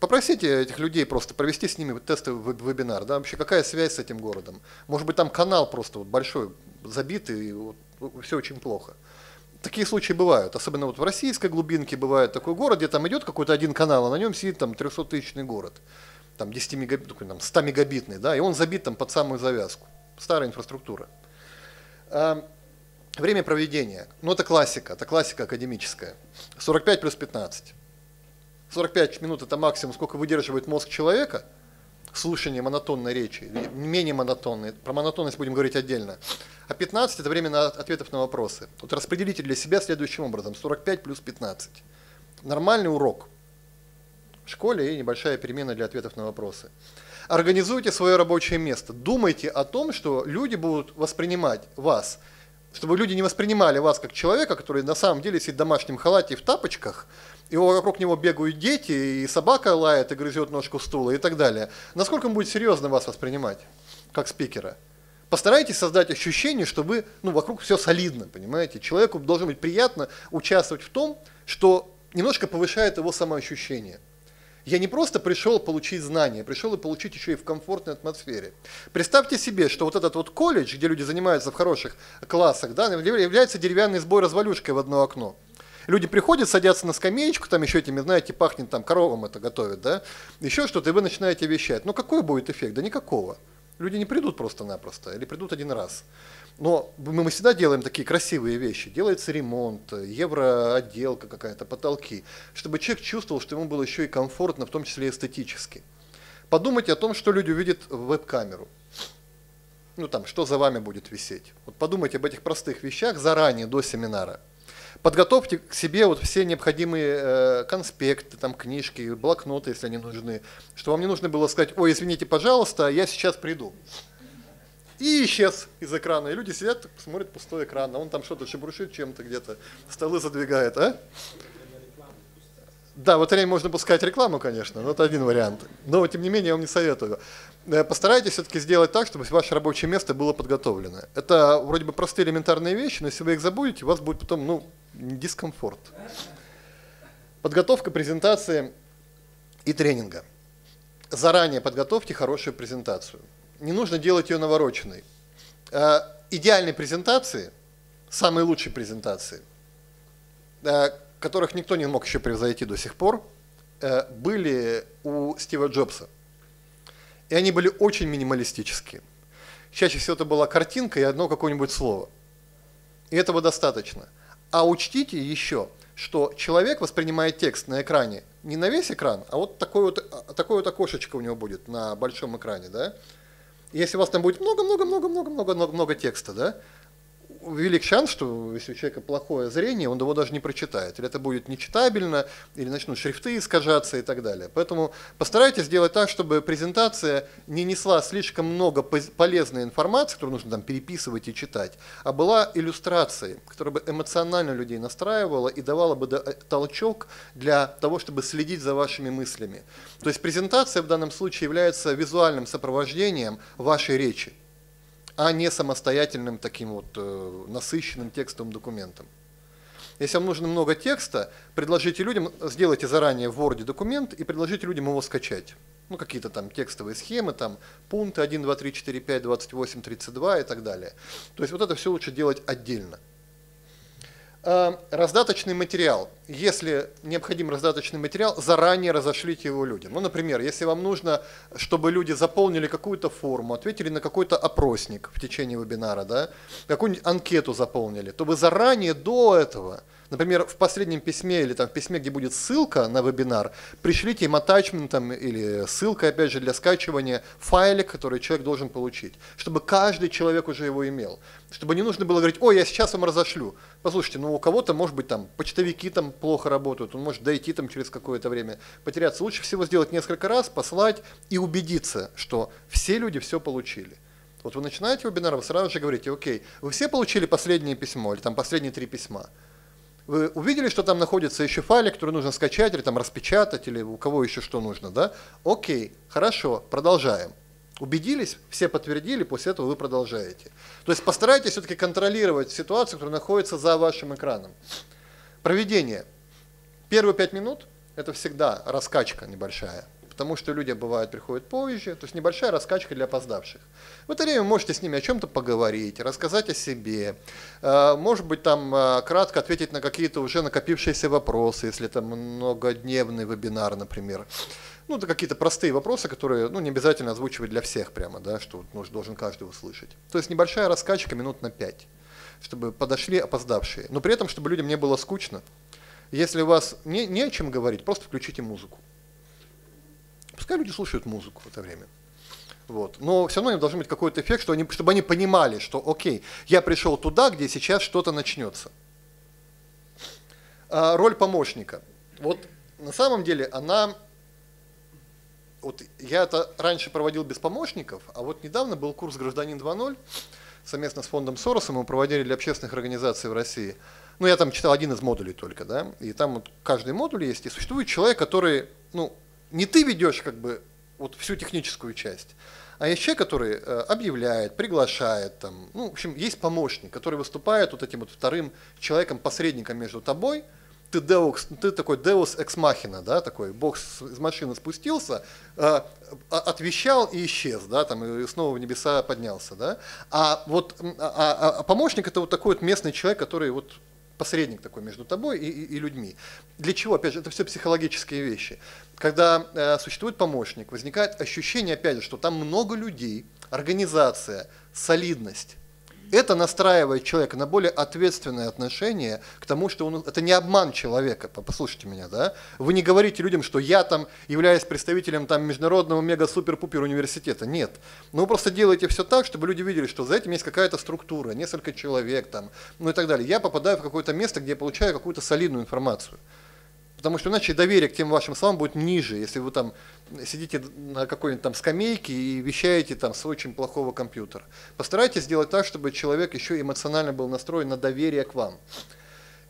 Попросите этих людей просто провести с ними тестовый вебинар, да, вообще какая связь с этим городом. Может быть там канал просто большой, забитый, и все очень плохо. Такие случаи бывают, особенно вот в российской глубинке бывает такой город, где там идет какой-то один канал, а на нем сидит там 300-тысячный город, там 10 мегабит, там 100 мегабитный, да, и он забит там под самую завязку. Старая инфраструктура. А, время проведения. Ну, это классика, это классика академическая. 45 плюс 15. 45 минут это максимум, сколько выдерживает мозг человека – слушание монотонной речи, менее монотонной. Про монотонность будем говорить отдельно. А 15 – это время на ответов на вопросы. Вот распределите для себя следующим образом. 45 плюс 15. Нормальный урок в школе и небольшая перемена для ответов на вопросы. Организуйте свое рабочее место. Думайте о том, что люди будут воспринимать вас, чтобы люди не воспринимали вас как человека, который на самом деле сидит в домашнем халате и в тапочках, и вокруг него бегают дети, и собака лает и грызет ножку стула и так далее. Насколько он будет серьезно вас воспринимать, как спикера? Постарайтесь создать ощущение, что вы, ну, вокруг все солидно, понимаете? Человеку должно быть приятно участвовать в том, что немножко повышает его самоощущение. Я не просто пришел получить знания, пришел и получить еще и в комфортной атмосфере. Представьте себе, что вот этот вот колледж, где люди занимаются в хороших классах, да, является деревянной сбой-развалюшкой в одно окно. Люди приходят, садятся на скамеечку, там еще этими, знаете, пахнет там коровам это готовят, да, еще что-то, и вы начинаете вещать. Ну какой будет эффект? Да никакого. Люди не придут просто-напросто, или придут один раз. Но мы всегда делаем такие красивые вещи. Делается ремонт, евроотделка какая-то, потолки, чтобы человек чувствовал, что ему было еще и комфортно, в том числе эстетически. Подумайте о том, что люди увидят в веб-камеру. Ну там, что за вами будет висеть. Вот подумайте об этих простых вещах заранее, до семинара. Подготовьте к себе вот все необходимые э, конспекты, там, книжки, блокноты, если они нужны. Что вам не нужно было сказать, ой, извините, пожалуйста, я сейчас приду. И исчез из экрана. И люди сидят, смотрят пустой экран, а он там что-то шебуршит чем-то где-то, столы задвигает, а? Да, в это время можно пускать рекламу, конечно, но это один вариант. Но, тем не менее, я вам не советую. Э, постарайтесь все-таки сделать так, чтобы ваше рабочее место было подготовлено. Это вроде бы простые элементарные вещи, но если вы их забудете, у вас будет потом ну, дискомфорт. Подготовка презентации и тренинга. Заранее подготовьте хорошую презентацию. Не нужно делать ее навороченной. Э, идеальной презентации, самой лучшей презентации, э, которых никто не мог еще превзойти до сих пор, э, были у Стива Джобса. И они были очень минималистические. Чаще всего это была картинка и одно какое-нибудь слово. И этого достаточно. А учтите еще, что человек воспринимает текст на экране не на весь экран, а вот такое вот, такое вот окошечко у него будет на большом экране, да? Если у вас там будет много-много-много-много-много-много текста, да, велик шанс, что если у человека плохое зрение, он его даже не прочитает. Или это будет нечитабельно, или начнут шрифты искажаться и так далее. Поэтому постарайтесь сделать так, чтобы презентация не несла слишком много полезной информации, которую нужно там переписывать и читать, а была иллюстрацией, которая бы эмоционально людей настраивала и давала бы э, толчок для того, чтобы следить за вашими мыслями. То есть презентация в данном случае является визуальным сопровождением вашей речи а не самостоятельным таким вот э, насыщенным текстовым документом. Если вам нужно много текста, предложите людям, сделайте заранее в Word документ и предложите людям его скачать. Ну, какие-то там текстовые схемы, там пункты 1, 2, 3, 4, 5, 28, 32 и так далее. То есть вот это все лучше делать отдельно. Э, раздаточный материал. Если необходим раздаточный материал, заранее разошлите его людям. Ну, например, если вам нужно, чтобы люди заполнили какую-то форму, ответили на какой-то опросник в течение вебинара, да, какую-нибудь анкету заполнили, то вы заранее до этого Например, в последнем письме или там в письме, где будет ссылка на вебинар, пришлите им атачментом или ссылкой, опять же, для скачивания файлик, который человек должен получить, чтобы каждый человек уже его имел. Чтобы не нужно было говорить, ой, я сейчас вам разошлю. Послушайте, ну у кого-то, может быть, там почтовики там плохо работают, он может дойти там через какое-то время, потеряться. Лучше всего сделать несколько раз, послать и убедиться, что все люди все получили. Вот вы начинаете вебинар, вы сразу же говорите, окей, вы все получили последнее письмо или там последние три письма. Вы увидели, что там находится еще файлик, который нужно скачать или там распечатать, или у кого еще что нужно, да? Окей, хорошо, продолжаем. Убедились, все подтвердили, после этого вы продолжаете. То есть постарайтесь все-таки контролировать ситуацию, которая находится за вашим экраном. Проведение. Первые пять минут – это всегда раскачка небольшая потому что люди, бывают, приходят позже, то есть небольшая раскачка для опоздавших. В это время можете с ними о чем-то поговорить, рассказать о себе, э, может быть, там э, кратко ответить на какие-то уже накопившиеся вопросы, если это многодневный вебинар, например. Ну, это какие-то простые вопросы, которые ну, не обязательно озвучивать для всех прямо, да, что должен каждый услышать. То есть небольшая раскачка минут на пять, чтобы подошли опоздавшие. Но при этом, чтобы людям не было скучно. Если у вас не, не о чем говорить, просто включите музыку. Пускай люди слушают музыку в это время. Вот. Но все равно им должен быть какой-то эффект, что они, чтобы они понимали, что окей, я пришел туда, где сейчас что-то начнется. А, роль помощника. Вот на самом деле она, вот я это раньше проводил без помощников, а вот недавно был курс «Гражданин 2.0», совместно с фондом Сороса мы проводили для общественных организаций в России. Ну, я там читал один из модулей только, да, и там вот каждый модуль есть, и существует человек, который, ну, не ты ведешь как бы вот всю техническую часть, а есть человек, который э, объявляет, приглашает, там, ну, в общем, есть помощник, который выступает вот этим вот вторым человеком, посредником между тобой, ты, Deus, ты такой Deus ex machina, да, такой, бог из машины спустился, э, отвещал и исчез, да, там, и снова в небеса поднялся, да, а вот а, а, а помощник это вот такой вот местный человек, который вот посредник такой между тобой и, и, и людьми. Для чего? Опять же, это все психологические вещи. Когда э, существует помощник, возникает ощущение, опять же, что там много людей, организация, солидность. Это настраивает человека на более ответственное отношение к тому, что он, это не обман человека, послушайте меня, да? Вы не говорите людям, что я там являюсь представителем там международного мега-супер-пупер университета. Нет. Но вы просто делаете все так, чтобы люди видели, что за этим есть какая-то структура, несколько человек там, ну и так далее. Я попадаю в какое-то место, где я получаю какую-то солидную информацию. Потому что иначе доверие к тем вашим словам будет ниже, если вы там сидите на какой-нибудь там скамейке и вещаете там с очень плохого компьютера. Постарайтесь сделать так, чтобы человек еще эмоционально был настроен на доверие к вам.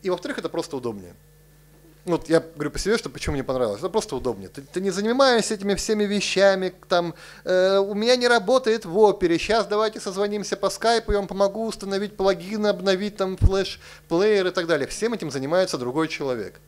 И во-вторых, это просто удобнее. Вот я говорю по себе, что почему мне понравилось. Это просто удобнее. Ты, ты не занимаешься этими всеми вещами, там, э, у меня не работает в опере, сейчас давайте созвонимся по скайпу, я вам помогу установить плагины, обновить там флеш-плеер и так далее. Всем этим занимается другой человек.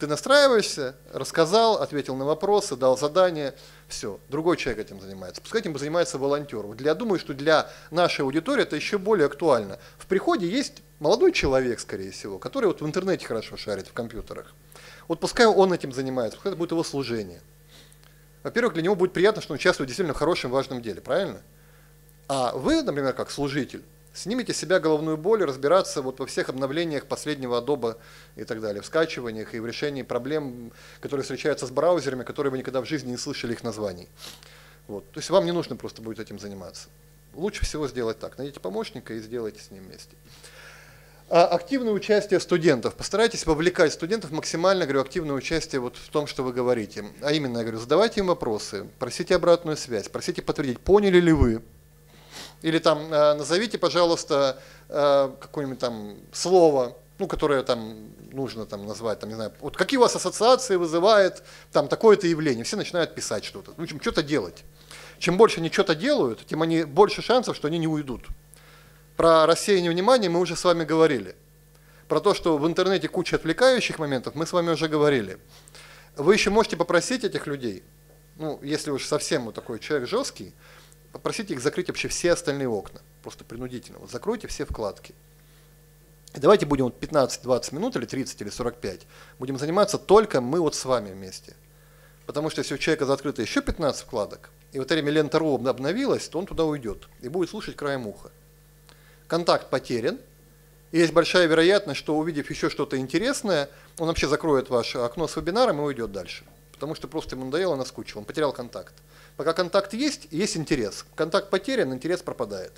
Ты настраиваешься, рассказал, ответил на вопросы, дал задание, все, другой человек этим занимается. Пускай этим занимается волонтер. Вот я думаю, что для нашей аудитории это еще более актуально. В приходе есть молодой человек, скорее всего, который вот в интернете хорошо шарит, в компьютерах. Вот пускай он этим занимается, пускай это будет его служение. Во-первых, для него будет приятно, что он участвует действительно в хорошем, важном деле, правильно? А вы, например, как служитель, снимите с себя головную боль и разбираться вот во всех обновлениях последнего Adobe и так далее, в скачиваниях и в решении проблем, которые встречаются с браузерами, которые вы никогда в жизни не слышали их названий. Вот. То есть вам не нужно просто будет этим заниматься. Лучше всего сделать так. Найдите помощника и сделайте с ним вместе. А активное участие студентов. Постарайтесь вовлекать студентов максимально, говорю, активное участие вот в том, что вы говорите. А именно, я говорю, задавайте им вопросы, просите обратную связь, просите подтвердить, поняли ли вы, или там э, назовите, пожалуйста, э, какое-нибудь там слово, ну, которое там нужно там назвать, там, не знаю, вот какие у вас ассоциации вызывает там такое-то явление. Все начинают писать что-то, ну, чем что-то делать. Чем больше они что-то делают, тем они больше шансов, что они не уйдут. Про рассеяние внимания мы уже с вами говорили. Про то, что в интернете куча отвлекающих моментов, мы с вами уже говорили. Вы еще можете попросить этих людей, ну, если уж совсем вот такой человек жесткий, попросите их закрыть вообще все остальные окна, просто принудительно. Вот закройте все вкладки. И давайте будем вот 15-20 минут, или 30, или 45, будем заниматься только мы вот с вами вместе. Потому что если у человека закрыто еще 15 вкладок, и вот время лента РУ обновилась, то он туда уйдет и будет слушать краем уха. Контакт потерян, и есть большая вероятность, что увидев еще что-то интересное, он вообще закроет ваше окно с вебинаром и уйдет дальше. Потому что просто ему надоело, наскучило, он потерял контакт. Пока контакт есть, есть интерес. Контакт потерян, интерес пропадает.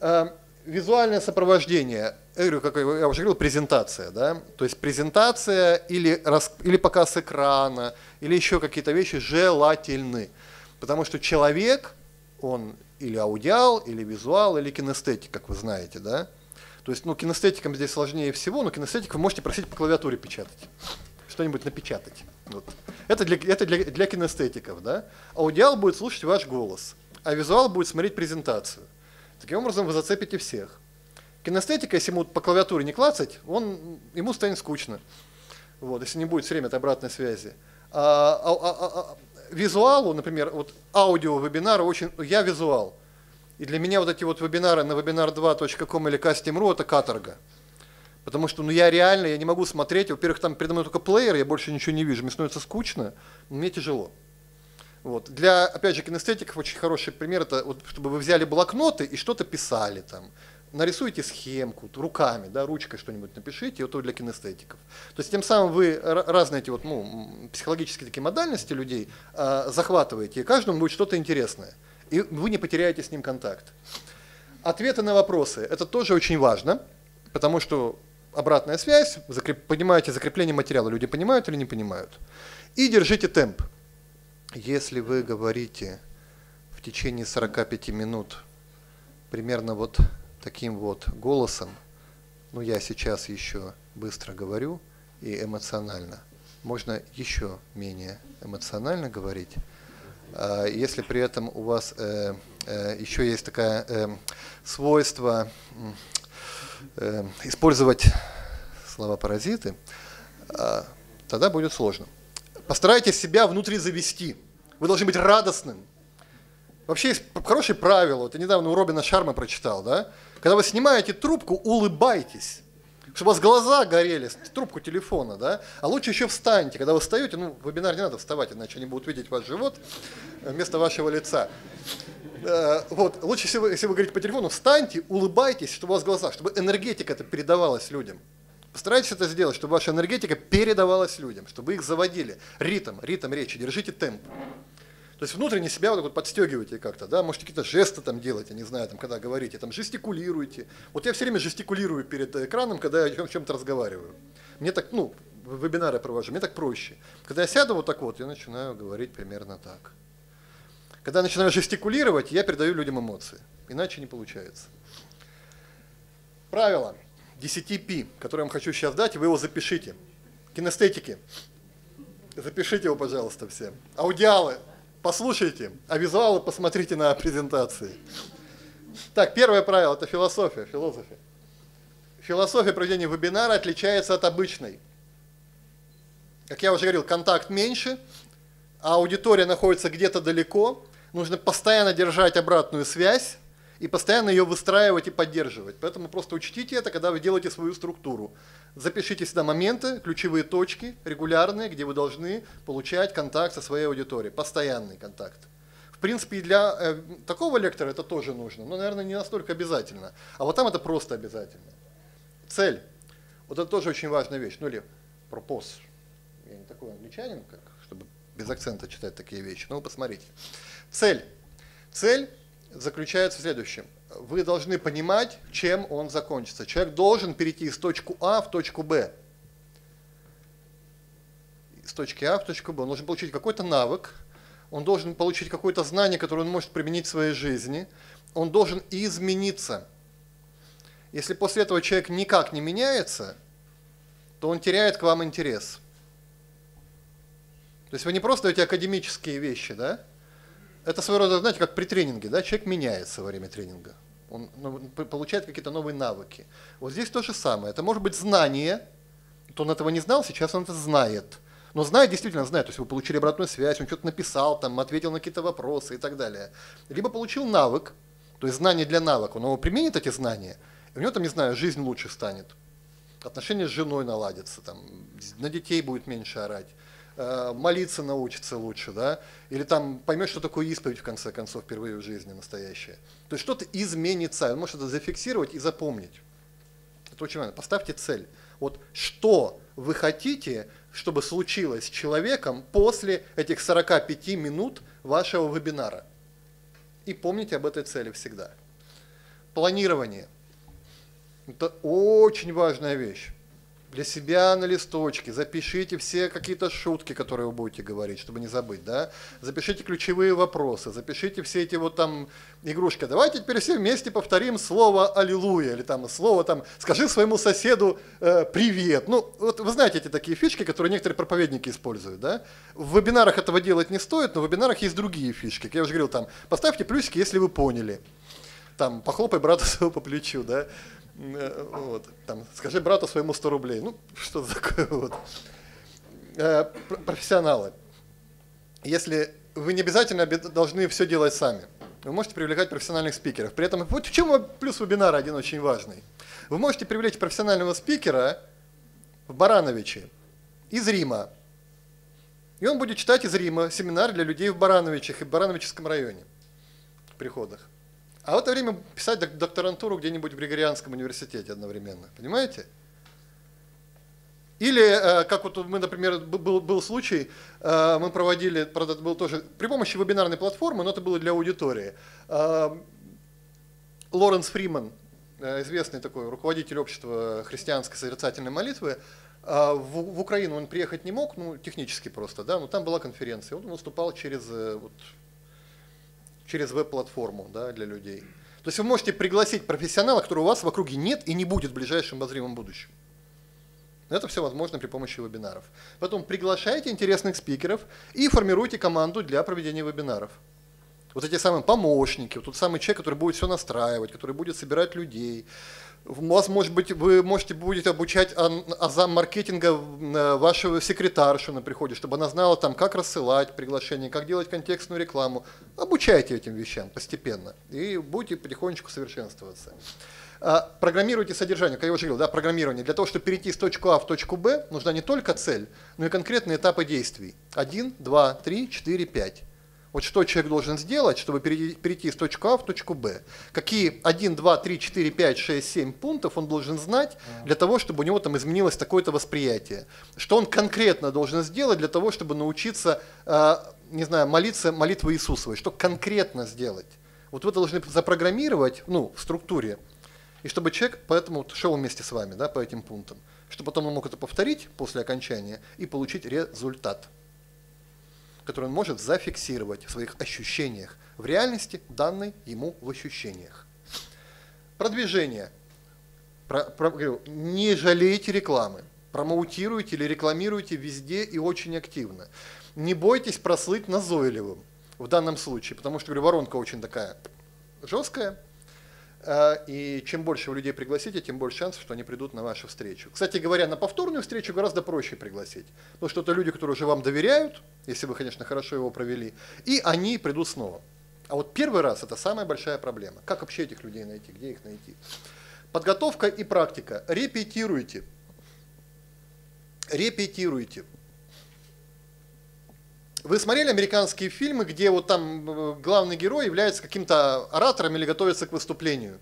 Э, визуальное сопровождение, я, говорю, как я уже говорил, презентация. Да? То есть презентация или, рас, или показ экрана, или еще какие-то вещи желательны. Потому что человек, он или аудиал, или визуал, или кинестетик, как вы знаете. Да? То есть ну, кинестетикам здесь сложнее всего, но кинестетик вы можете просить по клавиатуре печатать что-нибудь напечатать. Вот. Это, для, это для, для кинестетиков. Да? Аудиал будет слушать ваш голос, а визуал будет смотреть презентацию. Таким образом вы зацепите всех. Кинестетика, если ему по клавиатуре не клацать, он, ему станет скучно, вот, если не будет все время этой обратной связи. А, а, а, а, а визуалу, например, вот аудио-вебинары очень... Я визуал. И для меня вот эти вот вебинары на webinar2.com или Castim.ru это каторга. Потому что ну, я реально я не могу смотреть. Во-первых, там передо мной только плеер, я больше ничего не вижу. Мне становится скучно, мне тяжело. Вот. Для, опять же, кинестетиков очень хороший пример, это вот, чтобы вы взяли блокноты и что-то писали там. Нарисуйте схемку руками, да, ручкой что-нибудь напишите, вот для кинестетиков. То есть тем самым вы разные эти вот, ну, психологические такие модальности людей э, захватываете, и каждому будет что-то интересное. И вы не потеряете с ним контакт. Ответы на вопросы. Это тоже очень важно, потому что обратная связь, закреп, понимаете закрепление материала, люди понимают или не понимают. И держите темп. Если вы говорите в течение 45 минут примерно вот таким вот голосом, ну я сейчас еще быстро говорю и эмоционально, можно еще менее эмоционально говорить, а если при этом у вас э, э, еще есть такое э, свойство использовать слова-паразиты, э, тогда будет сложно. Постарайтесь себя внутри завести. Вы должны быть радостным. Вообще есть хорошее правило, вот я недавно у Робина Шарма прочитал, да? Когда вы снимаете трубку, улыбайтесь чтобы у вас глаза горели, трубку телефона, да, а лучше еще встаньте, когда вы встаете, ну, в вебинар не надо вставать, иначе они будут видеть ваш живот вместо вашего лица. Э, вот, лучше, если вы, если вы говорите по телефону, встаньте, улыбайтесь, чтобы у вас глаза, чтобы энергетика это передавалась людям. Постарайтесь это сделать, чтобы ваша энергетика передавалась людям, чтобы их заводили. Ритм, ритм речи, держите темп. То есть внутренне себя вот так вот подстегивайте как-то, да, можете какие-то жесты там делать, я не знаю, там, когда говорите, там, жестикулируйте. Вот я все время жестикулирую перед экраном, когда я о чем-то разговариваю. Мне так, ну, вебинары провожу, мне так проще. Когда я сяду вот так вот, я начинаю говорить примерно так. Когда я начинаю жестикулировать, я передаю людям эмоции. Иначе не получается. Правило 10P, которое я вам хочу сейчас дать, вы его запишите. Кинестетики. Запишите его, пожалуйста, все. Аудиалы послушайте, а визуалы посмотрите на презентации. Так, первое правило – это философия, философия. Философия проведения вебинара отличается от обычной. Как я уже говорил, контакт меньше, а аудитория находится где-то далеко, нужно постоянно держать обратную связь и постоянно ее выстраивать и поддерживать. Поэтому просто учтите это, когда вы делаете свою структуру. Запишите сюда моменты, ключевые точки, регулярные, где вы должны получать контакт со своей аудиторией, постоянный контакт. В принципе, и для э, такого лектора это тоже нужно, но, наверное, не настолько обязательно. А вот там это просто обязательно. Цель. Вот это тоже очень важная вещь. Ну или пропос. Я не такой англичанин, как, чтобы без акцента читать такие вещи. Вы посмотрите. Цель. Цель заключается в следующем. Вы должны понимать, чем он закончится. Человек должен перейти из точки А в точку Б. Из точки А в точку Б. Он должен получить какой-то навык, он должен получить какое-то знание, которое он может применить в своей жизни, он должен измениться. Если после этого человек никак не меняется, то он теряет к вам интерес. То есть вы не просто даете академические вещи, да? Это своего рода, знаете, как при тренинге, да? Человек меняется во время тренинга. Он ну, получает какие-то новые навыки. Вот здесь то же самое. Это может быть знание, то он этого не знал, сейчас он это знает. Но знает, действительно знает, то есть вы получили обратную связь, он что-то написал, там, ответил на какие-то вопросы и так далее. Либо получил навык, то есть знание для навыка, он его применит эти знания, и у него там, не знаю, жизнь лучше станет. Отношения с женой наладятся, там, на детей будет меньше орать, молиться научится лучше, да, или там поймет, что такое исповедь в конце концов впервые в жизни настоящая. То есть что-то изменится, он может это зафиксировать и запомнить. Это очень важно. Поставьте цель. Вот что вы хотите, чтобы случилось с человеком после этих 45 минут вашего вебинара. И помните об этой цели всегда. Планирование. Это очень важная вещь для себя на листочке, запишите все какие-то шутки, которые вы будете говорить, чтобы не забыть, да, запишите ключевые вопросы, запишите все эти вот там игрушки. Давайте теперь все вместе повторим слово «Аллилуйя» или там слово там «Скажи своему соседу э, привет». Ну, вот вы знаете эти такие фишки, которые некоторые проповедники используют, да. В вебинарах этого делать не стоит, но в вебинарах есть другие фишки. Как я уже говорил, там, поставьте плюсики, если вы поняли. Там, похлопай брата своего по плечу, да вот, там, скажи брату своему 100 рублей. Ну, *laughs* что такое вот. Э, профессионалы. Если вы не обязательно должны все делать сами. Вы можете привлекать профессиональных спикеров. При этом, вот в чем плюс вебинара один очень важный. Вы можете привлечь профессионального спикера в Барановиче из Рима. И он будет читать из Рима семинар для людей в Барановичах и в Барановическом районе в приходах. А в это время писать докторантуру где-нибудь в Григорианском университете одновременно. Понимаете? Или, э, как вот мы, например, был, был случай, э, мы проводили, правда, это был тоже при помощи вебинарной платформы, но это было для аудитории. Э, Лоренс Фриман, известный такой руководитель общества христианской созерцательной молитвы, в, в Украину он приехать не мог, ну, технически просто, да, но там была конференция, он выступал через вот, через веб-платформу да, для людей. То есть вы можете пригласить профессионала, которого у вас в округе нет и не будет в ближайшем обозримом будущем. Это все возможно при помощи вебинаров. Потом приглашайте интересных спикеров и формируйте команду для проведения вебинаров. Вот эти самые помощники, вот тот самый человек, который будет все настраивать, который будет собирать людей, вас, может быть, вы можете будете обучать азам маркетинга э, вашего секретаршу на приходе, чтобы она знала там, как рассылать приглашения, как делать контекстную рекламу. Обучайте этим вещам постепенно и будете потихонечку совершенствоваться. А, программируйте содержание, как я уже говорил, да, программирование. Для того, чтобы перейти с точки А в точку Б, нужна не только цель, но и конкретные этапы действий. Один, два, три, четыре, пять. Вот что человек должен сделать, чтобы перейти, с точки А в точку Б. Какие 1, 2, 3, 4, 5, 6, 7 пунктов он должен знать для того, чтобы у него там изменилось такое-то восприятие. Что он конкретно должен сделать для того, чтобы научиться, э, не знаю, молиться молитвой Иисусовой. Что конкретно сделать. Вот вы должны запрограммировать ну, в структуре. И чтобы человек поэтому шел вместе с вами да, по этим пунктам. Чтобы потом он мог это повторить после окончания и получить результат который он может зафиксировать в своих ощущениях, в реальности, данной ему в ощущениях. Продвижение. Про, про, говорю, не жалейте рекламы. Промоутируйте или рекламируйте везде и очень активно. Не бойтесь прослыть назойливым в данном случае, потому что говорю, воронка очень такая жесткая. Э, И чем больше вы людей пригласите, тем больше шансов, что они придут на вашу встречу. Кстати говоря, на повторную встречу гораздо проще пригласить. Потому что это люди, которые уже вам доверяют, если вы, конечно, хорошо его провели, и они придут снова. А вот первый раз это самая большая проблема. Как вообще этих людей найти, где их найти? Подготовка и практика. Репетируйте. Репетируйте. Вы смотрели американские фильмы, где вот там э, главный герой является каким-то оратором или готовится к выступлению?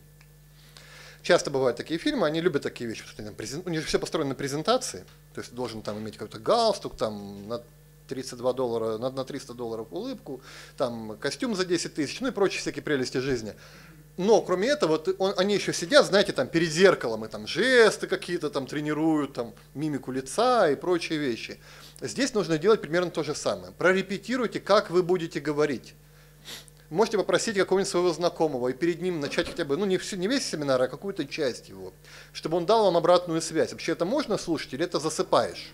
Часто бывают такие фильмы, они любят такие вещи, там презен- у них же все построено на презентации, то есть должен там иметь какой-то галстук, там на 32 доллара, на, на 300 долларов улыбку, там костюм за 10 тысяч, ну и прочие всякие прелести жизни. Но кроме этого, он- они еще сидят, знаете, там перед зеркалом и там жесты какие-то там тренируют, там мимику лица и прочие вещи. Здесь нужно делать примерно то же самое. Прорепетируйте, как вы будете говорить. Можете попросить какого-нибудь своего знакомого и перед ним начать хотя бы, ну не, всю- не весь семинар, а какую-то часть его, чтобы он дал вам обратную связь. Вообще это можно слушать или это засыпаешь?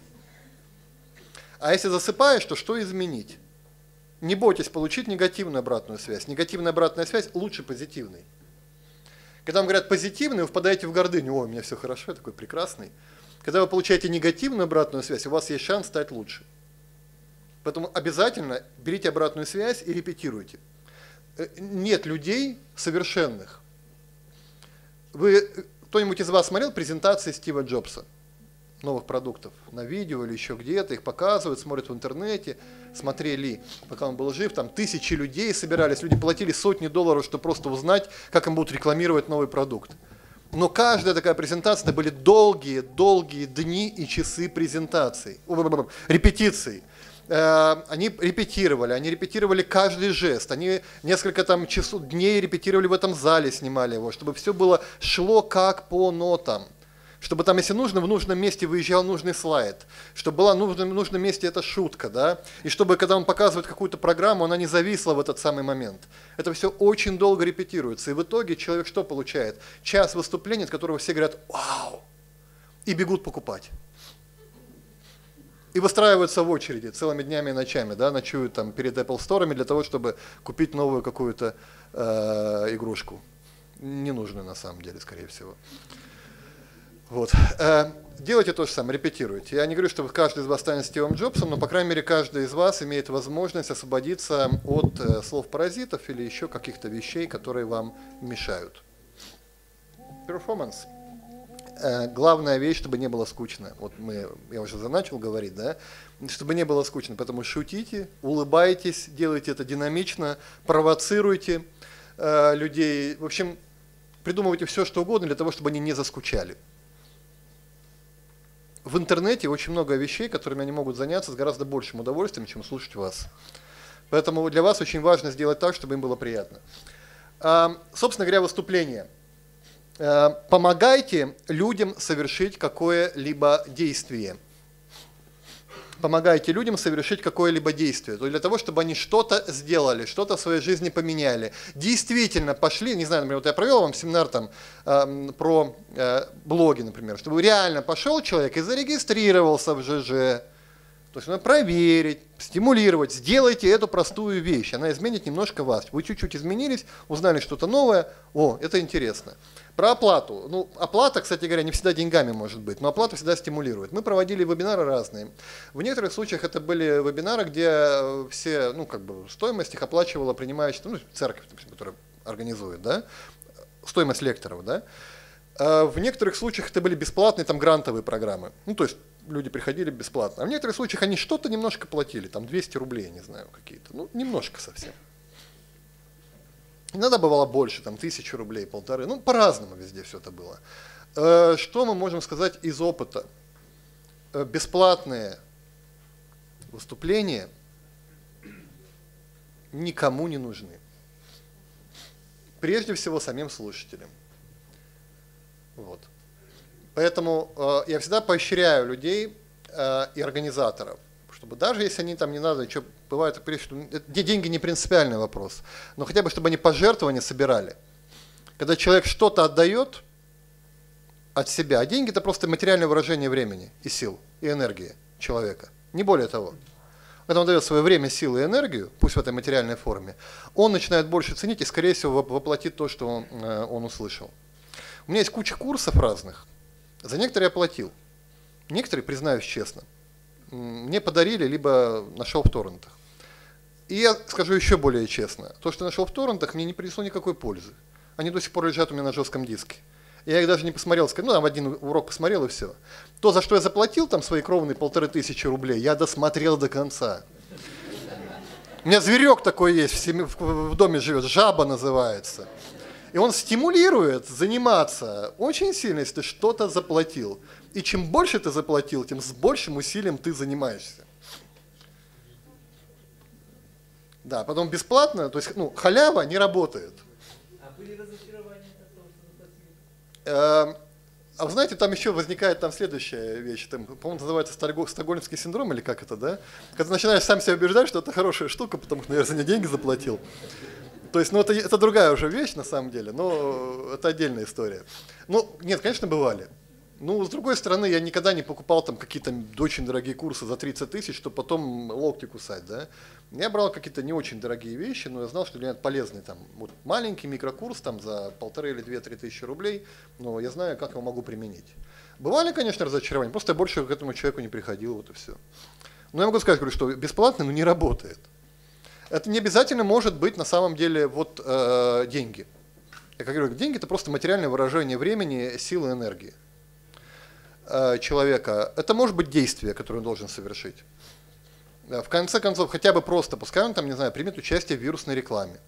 А если засыпаешь, то что изменить? Не бойтесь получить негативную обратную связь. Негативная обратная связь лучше позитивной. Когда вам говорят позитивный, вы впадаете в гордыню. О, у меня все хорошо, я такой прекрасный. Когда вы получаете негативную обратную связь, у вас есть шанс стать лучше. Поэтому обязательно берите обратную связь и репетируйте. Э, Нет людей совершенных. Вы, э, кто-нибудь из вас смотрел презентации Стива Джобса? новых продуктов на видео или еще где-то, их показывают, смотрят в интернете, смотрели, пока он был жив, там тысячи людей собирались, люди платили сотни долларов, чтобы просто узнать, как им будут рекламировать новый продукт. Но каждая такая презентация, это были долгие, долгие дни и часы презентаций, репетиций. Э, Они репетировали, они репетировали каждый жест, они несколько там часов, дней репетировали в этом зале, снимали его, чтобы все было, шло как по нотам чтобы там, если нужно, в нужном месте выезжал нужный слайд, чтобы была в нужном, в нужном месте эта шутка, да, и чтобы, когда он показывает какую-то программу, она не зависла в этот самый момент. Это все очень долго репетируется, и в итоге человек что получает? Час выступления, от которого все говорят «Вау!» и бегут покупать. И выстраиваются в очереди целыми днями и ночами, да, ночуют там перед Apple Store для того, чтобы купить новую какую-то э, игрушку. Ненужную на самом деле, скорее всего. Вот. Э, Делайте то же самое, репетируйте. Я не говорю, что каждый из вас станет Стивом Джобсом, но, по крайней мере, каждый из вас имеет возможность освободиться от э, слов-паразитов или еще каких-то вещей, которые вам мешают. Перформанс. Э, Главная вещь, чтобы не было скучно. Вот мы, я уже начал говорить, да, чтобы не было скучно. Поэтому шутите, улыбайтесь, делайте это динамично, провоцируйте людей. В общем, придумывайте все, что угодно для того, чтобы они не заскучали в интернете очень много вещей, которыми они могут заняться с гораздо большим удовольствием, чем слушать вас. Поэтому для вас очень важно сделать так, чтобы им было приятно. А, собственно говоря, выступление. А, помогайте людям совершить какое-либо действие. Помогайте людям совершить какое-либо действие. То для того, чтобы они что-то сделали, что-то в своей жизни поменяли. Действительно пошли, не знаю, например, вот я провел вам семинар там э, про э, блоги, например, чтобы реально пошел человек и зарегистрировался в ЖЖ. То есть надо проверить, стимулировать. Сделайте эту простую вещь. Она изменит немножко вас. Вы чуть-чуть изменились, узнали что-то новое. О, это интересно. Про оплату. Ну, оплата, кстати говоря, не всегда деньгами может быть, но оплата всегда стимулирует. Мы проводили вебинары разные. В некоторых случаях это были вебинары, где все, ну, как бы, стоимость их оплачивала принимающая, ну, церковь, которая организует, да, стоимость лекторов, да. А в некоторых случаях это были бесплатные там грантовые программы. Ну, то есть люди приходили бесплатно. А в некоторых случаях они что-то немножко платили, там 200 рублей, не знаю, какие-то. Ну, немножко совсем. Иногда бывало больше, там тысячу рублей, полторы. Ну, по-разному везде все это было. Что мы можем сказать из опыта? Бесплатные выступления никому не нужны. Прежде всего самим слушателям. Вот. Поэтому э, я всегда поощряю людей э, и организаторов, чтобы даже если они там не надо, что бывает, деньги не принципиальный вопрос, но хотя бы чтобы они пожертвования собирали. Когда человек что-то отдает от себя, а деньги это просто материальное выражение времени и сил, и энергии человека, не более того. когда он дает свое время, силы и энергию, пусть в этой материальной форме, он начинает больше ценить и, скорее всего, воп- воплотит то, что он, э, он услышал. У меня есть куча курсов разных. За некоторые я платил. Некоторые, признаюсь честно, мне подарили, либо нашел в торрентах. И я скажу еще более честно. То, что нашел в торрентах, мне не принесло никакой пользы. Они до сих пор лежат у меня на жестком диске. Я их даже не посмотрел, сказал, ну, там один урок посмотрел и все. То, за что я заплатил там свои кровные полторы тысячи рублей, я досмотрел до конца. У меня зверек такой есть, в, в- в доме живет, жаба называется. И он стимулирует заниматься очень сильно, если ты что-то заплатил. И чем больше ты заплатил, тем с большим усилием ты занимаешься. Да, потом бесплатно, то есть ну, халява не работает. А были разочарования от того, что заплатили? Эм, А вы знаете, там еще возникает там следующая вещь, там, по-моему, называется стокгольмский синдром или как это, да? Когда ты начинаешь сам себя убеждать, что это хорошая штука, потому что, наверное, за нее деньги заплатил. То есть, ну, это, это другая уже вещь, на самом деле, но это отдельная история. Ну, нет, конечно, бывали. Ну, с другой стороны, я никогда не покупал там какие-то очень дорогие курсы за 30 тысяч, чтобы потом локти кусать, да. Я брал какие-то не очень дорогие вещи, но я знал, что для меня полезный там вот маленький микрокурс там за полторы или две-три тысячи рублей, но я знаю, как его могу применить. Бывали, конечно, разочарования, просто я больше к этому человеку не приходил, вот и все. Но я могу сказать, говорю, что бесплатно, но не работает. Это не обязательно может быть на самом деле вот э, деньги. Я как говорю, деньги это просто материальное выражение времени, силы, энергии человека. Это может быть действие, которое он должен совершить. Да, В конце концов, хотя бы просто, пускай он там, не знаю, примет участие в вирусной рекламе.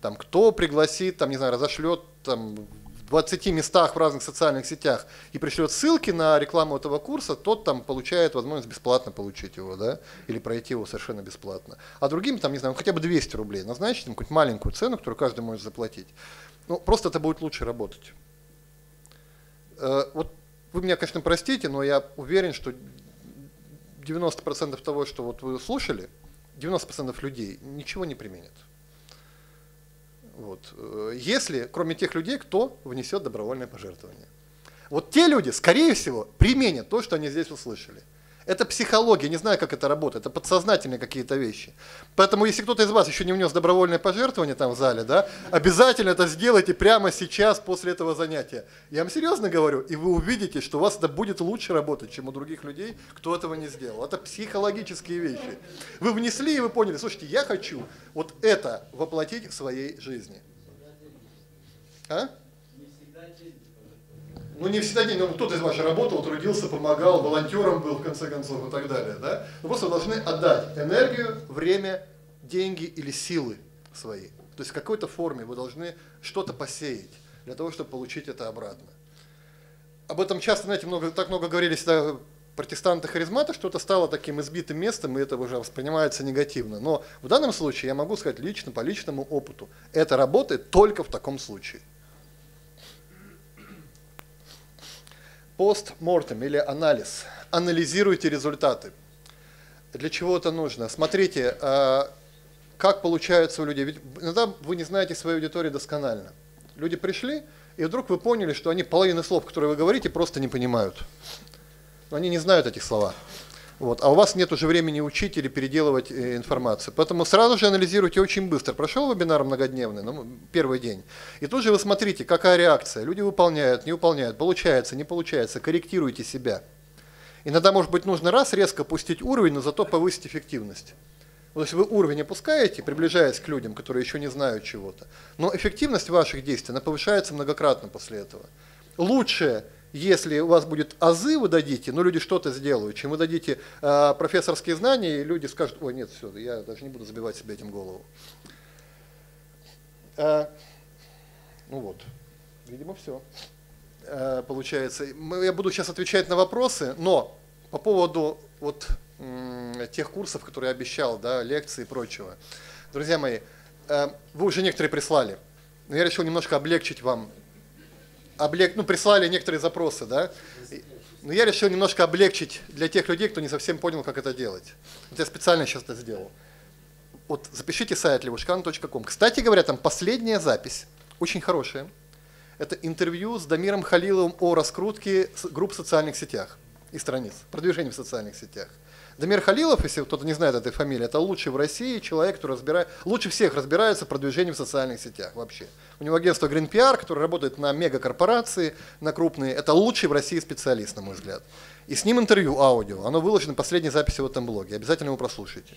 Там, кто пригласит, там, не знаю, разошлет там, в 20 местах в разных социальных сетях и пришлет ссылки на рекламу этого курса, тот там получает возможность бесплатно получить его, да, или пройти его совершенно бесплатно. А другим, там, не знаю, хотя бы 200 рублей, назначить им какую-нибудь маленькую цену, которую каждый может заплатить. Ну, просто это будет лучше работать. Э, Вот вы меня, конечно, простите, но я уверен, что 90% того, что вот вы слушали, 90% людей ничего не применят. Вот. Э, Если, кроме тех людей, кто внесет добровольное пожертвование. Вот те люди, скорее всего, применят то, что они здесь услышали. Это психология, не знаю, как это работает, это подсознательные какие-то вещи. Поэтому, если кто-то из вас еще не внес добровольное пожертвование там в зале, да, обязательно это сделайте прямо сейчас, после этого занятия. Я вам серьезно говорю, и вы увидите, что у вас это будет лучше работать, чем у других людей, кто этого не сделал. Это психологические вещи. Вы внесли, и вы поняли, слушайте, я хочу вот это воплотить в своей жизни. А? Ну, не всегда день, но кто-то из вас работал, трудился, помогал, волонтером был, в конце концов, и так далее. Да? Вы просто должны отдать энергию, время, деньги или силы свои. То есть в какой-то форме вы должны что-то посеять для того, чтобы получить это обратно. Об этом часто, знаете, много, так много говорили всегда протестанты харизматы, что это стало таким избитым местом, и это уже воспринимается негативно. Но в данном случае я могу сказать лично, по личному опыту, это работает только в таком случае. Постмортем или анализ. Анализируйте результаты. Для чего это нужно? Смотрите, а, как получаются у людей. Ведь иногда вы не знаете своей аудитории досконально. Люди пришли, и вдруг вы поняли, что они половину слов, которые вы говорите, просто не понимают. Но они не знают этих слов. Вот. А у вас нет уже времени учить или переделывать э, информацию. Поэтому сразу же анализируйте очень быстро. Прошел вебинар многодневный, ну, первый день. И тут же вы смотрите, какая реакция. Люди выполняют, не выполняют, получается, не получается. Корректируйте себя. Иногда, может быть, нужно раз резко опустить уровень, но зато повысить эффективность. Вот если вы уровень опускаете, приближаясь к людям, которые еще не знают чего-то, но эффективность ваших действий, она повышается многократно после этого. Лучше, если у вас будет азы вы дадите, но люди что-то сделают, чем вы дадите э, профессорские знания, и люди скажут, ой, нет, все, я даже не буду забивать себе этим голову. Э, ну вот, видимо, все э, получается. Мы- Я буду сейчас отвечать на вопросы, но по поводу вот тех курсов, которые я обещал, да, лекции и прочего. Друзья мои, вы уже некоторые прислали, но я решил немножко облегчить вам. Облег... Ну, прислали некоторые запросы, да? Но я решил немножко облегчить для тех людей, кто не совсем понял, как это делать. Вот я специально сейчас это сделал. Вот запишите сайт levушкан.ком. Кстати говоря, там последняя запись, очень хорошая. Это интервью с Дамиром Халиловым о раскрутке групп в социальных сетях и страниц, продвижении в социальных сетях. Дамир Халилов, если кто-то не знает этой фамилии, это лучший в России человек, который разбирает, лучше всех разбирается в продвижении в социальных сетях вообще. У него агентство Green PR, которое работает на мегакорпорации, на крупные. Это лучший в России специалист, на мой взгляд. И с ним интервью аудио. Оно выложено в последней записи в этом блоге. Обязательно его прослушайте.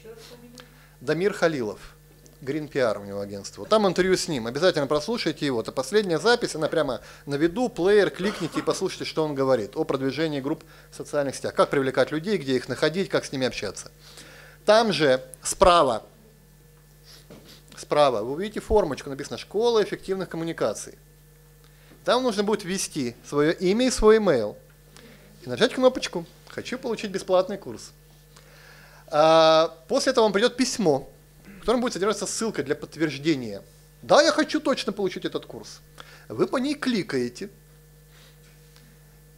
Дамир Халилов. Green PR у него агентство. Там интервью с ним. Обязательно прослушайте его. Это последняя запись, она прямо на виду, плеер, кликните и послушайте, что он говорит о продвижении групп в социальных сетях. Как привлекать людей, где их находить, как с ними общаться. Там же справа, справа вы увидите формочку, написано «Школа эффективных коммуникаций». Там нужно будет ввести свое имя и свой email и нажать кнопочку «Хочу получить бесплатный курс». А, После этого вам придет письмо, котором будет содержаться ссылка для подтверждения. Да, я хочу точно получить этот курс. Вы по ней кликаете,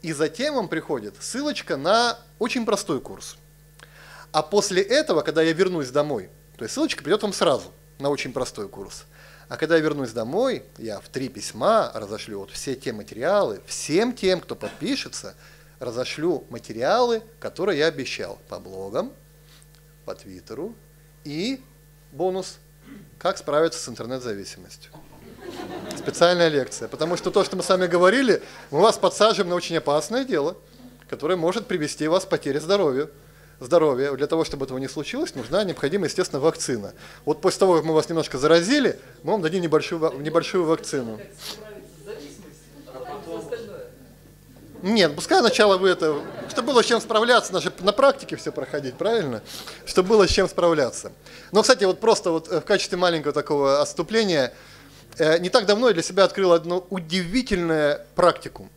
и затем вам приходит ссылочка на очень простой курс. А после этого, когда я вернусь домой, то есть ссылочка придет вам сразу на очень простой курс. А когда я вернусь домой, я в три письма разошлю вот все те материалы, всем тем, кто подпишется, разошлю материалы, которые я обещал по блогам, по Твиттеру и бонус «Как справиться с интернет-зависимостью». Специальная лекция, потому что то, что мы с вами говорили, мы вас подсаживаем на очень опасное дело, которое может привести вас к потере здоровья. Здоровья. Для того, чтобы этого не случилось, нужна необходима, естественно, вакцина. Вот после того, как мы вас немножко заразили, мы вам дадим небольшую, небольшую вакцину. Как справиться с зависимостью, а потом все остальное. Нет, пускай сначала вы это, чтобы было с чем справляться, даже на практике все проходить, правильно? Чтобы было с чем справляться. Но, кстати, вот просто вот э, в качестве маленького такого отступления, э, не так давно я для себя открыл одну удивительную практику,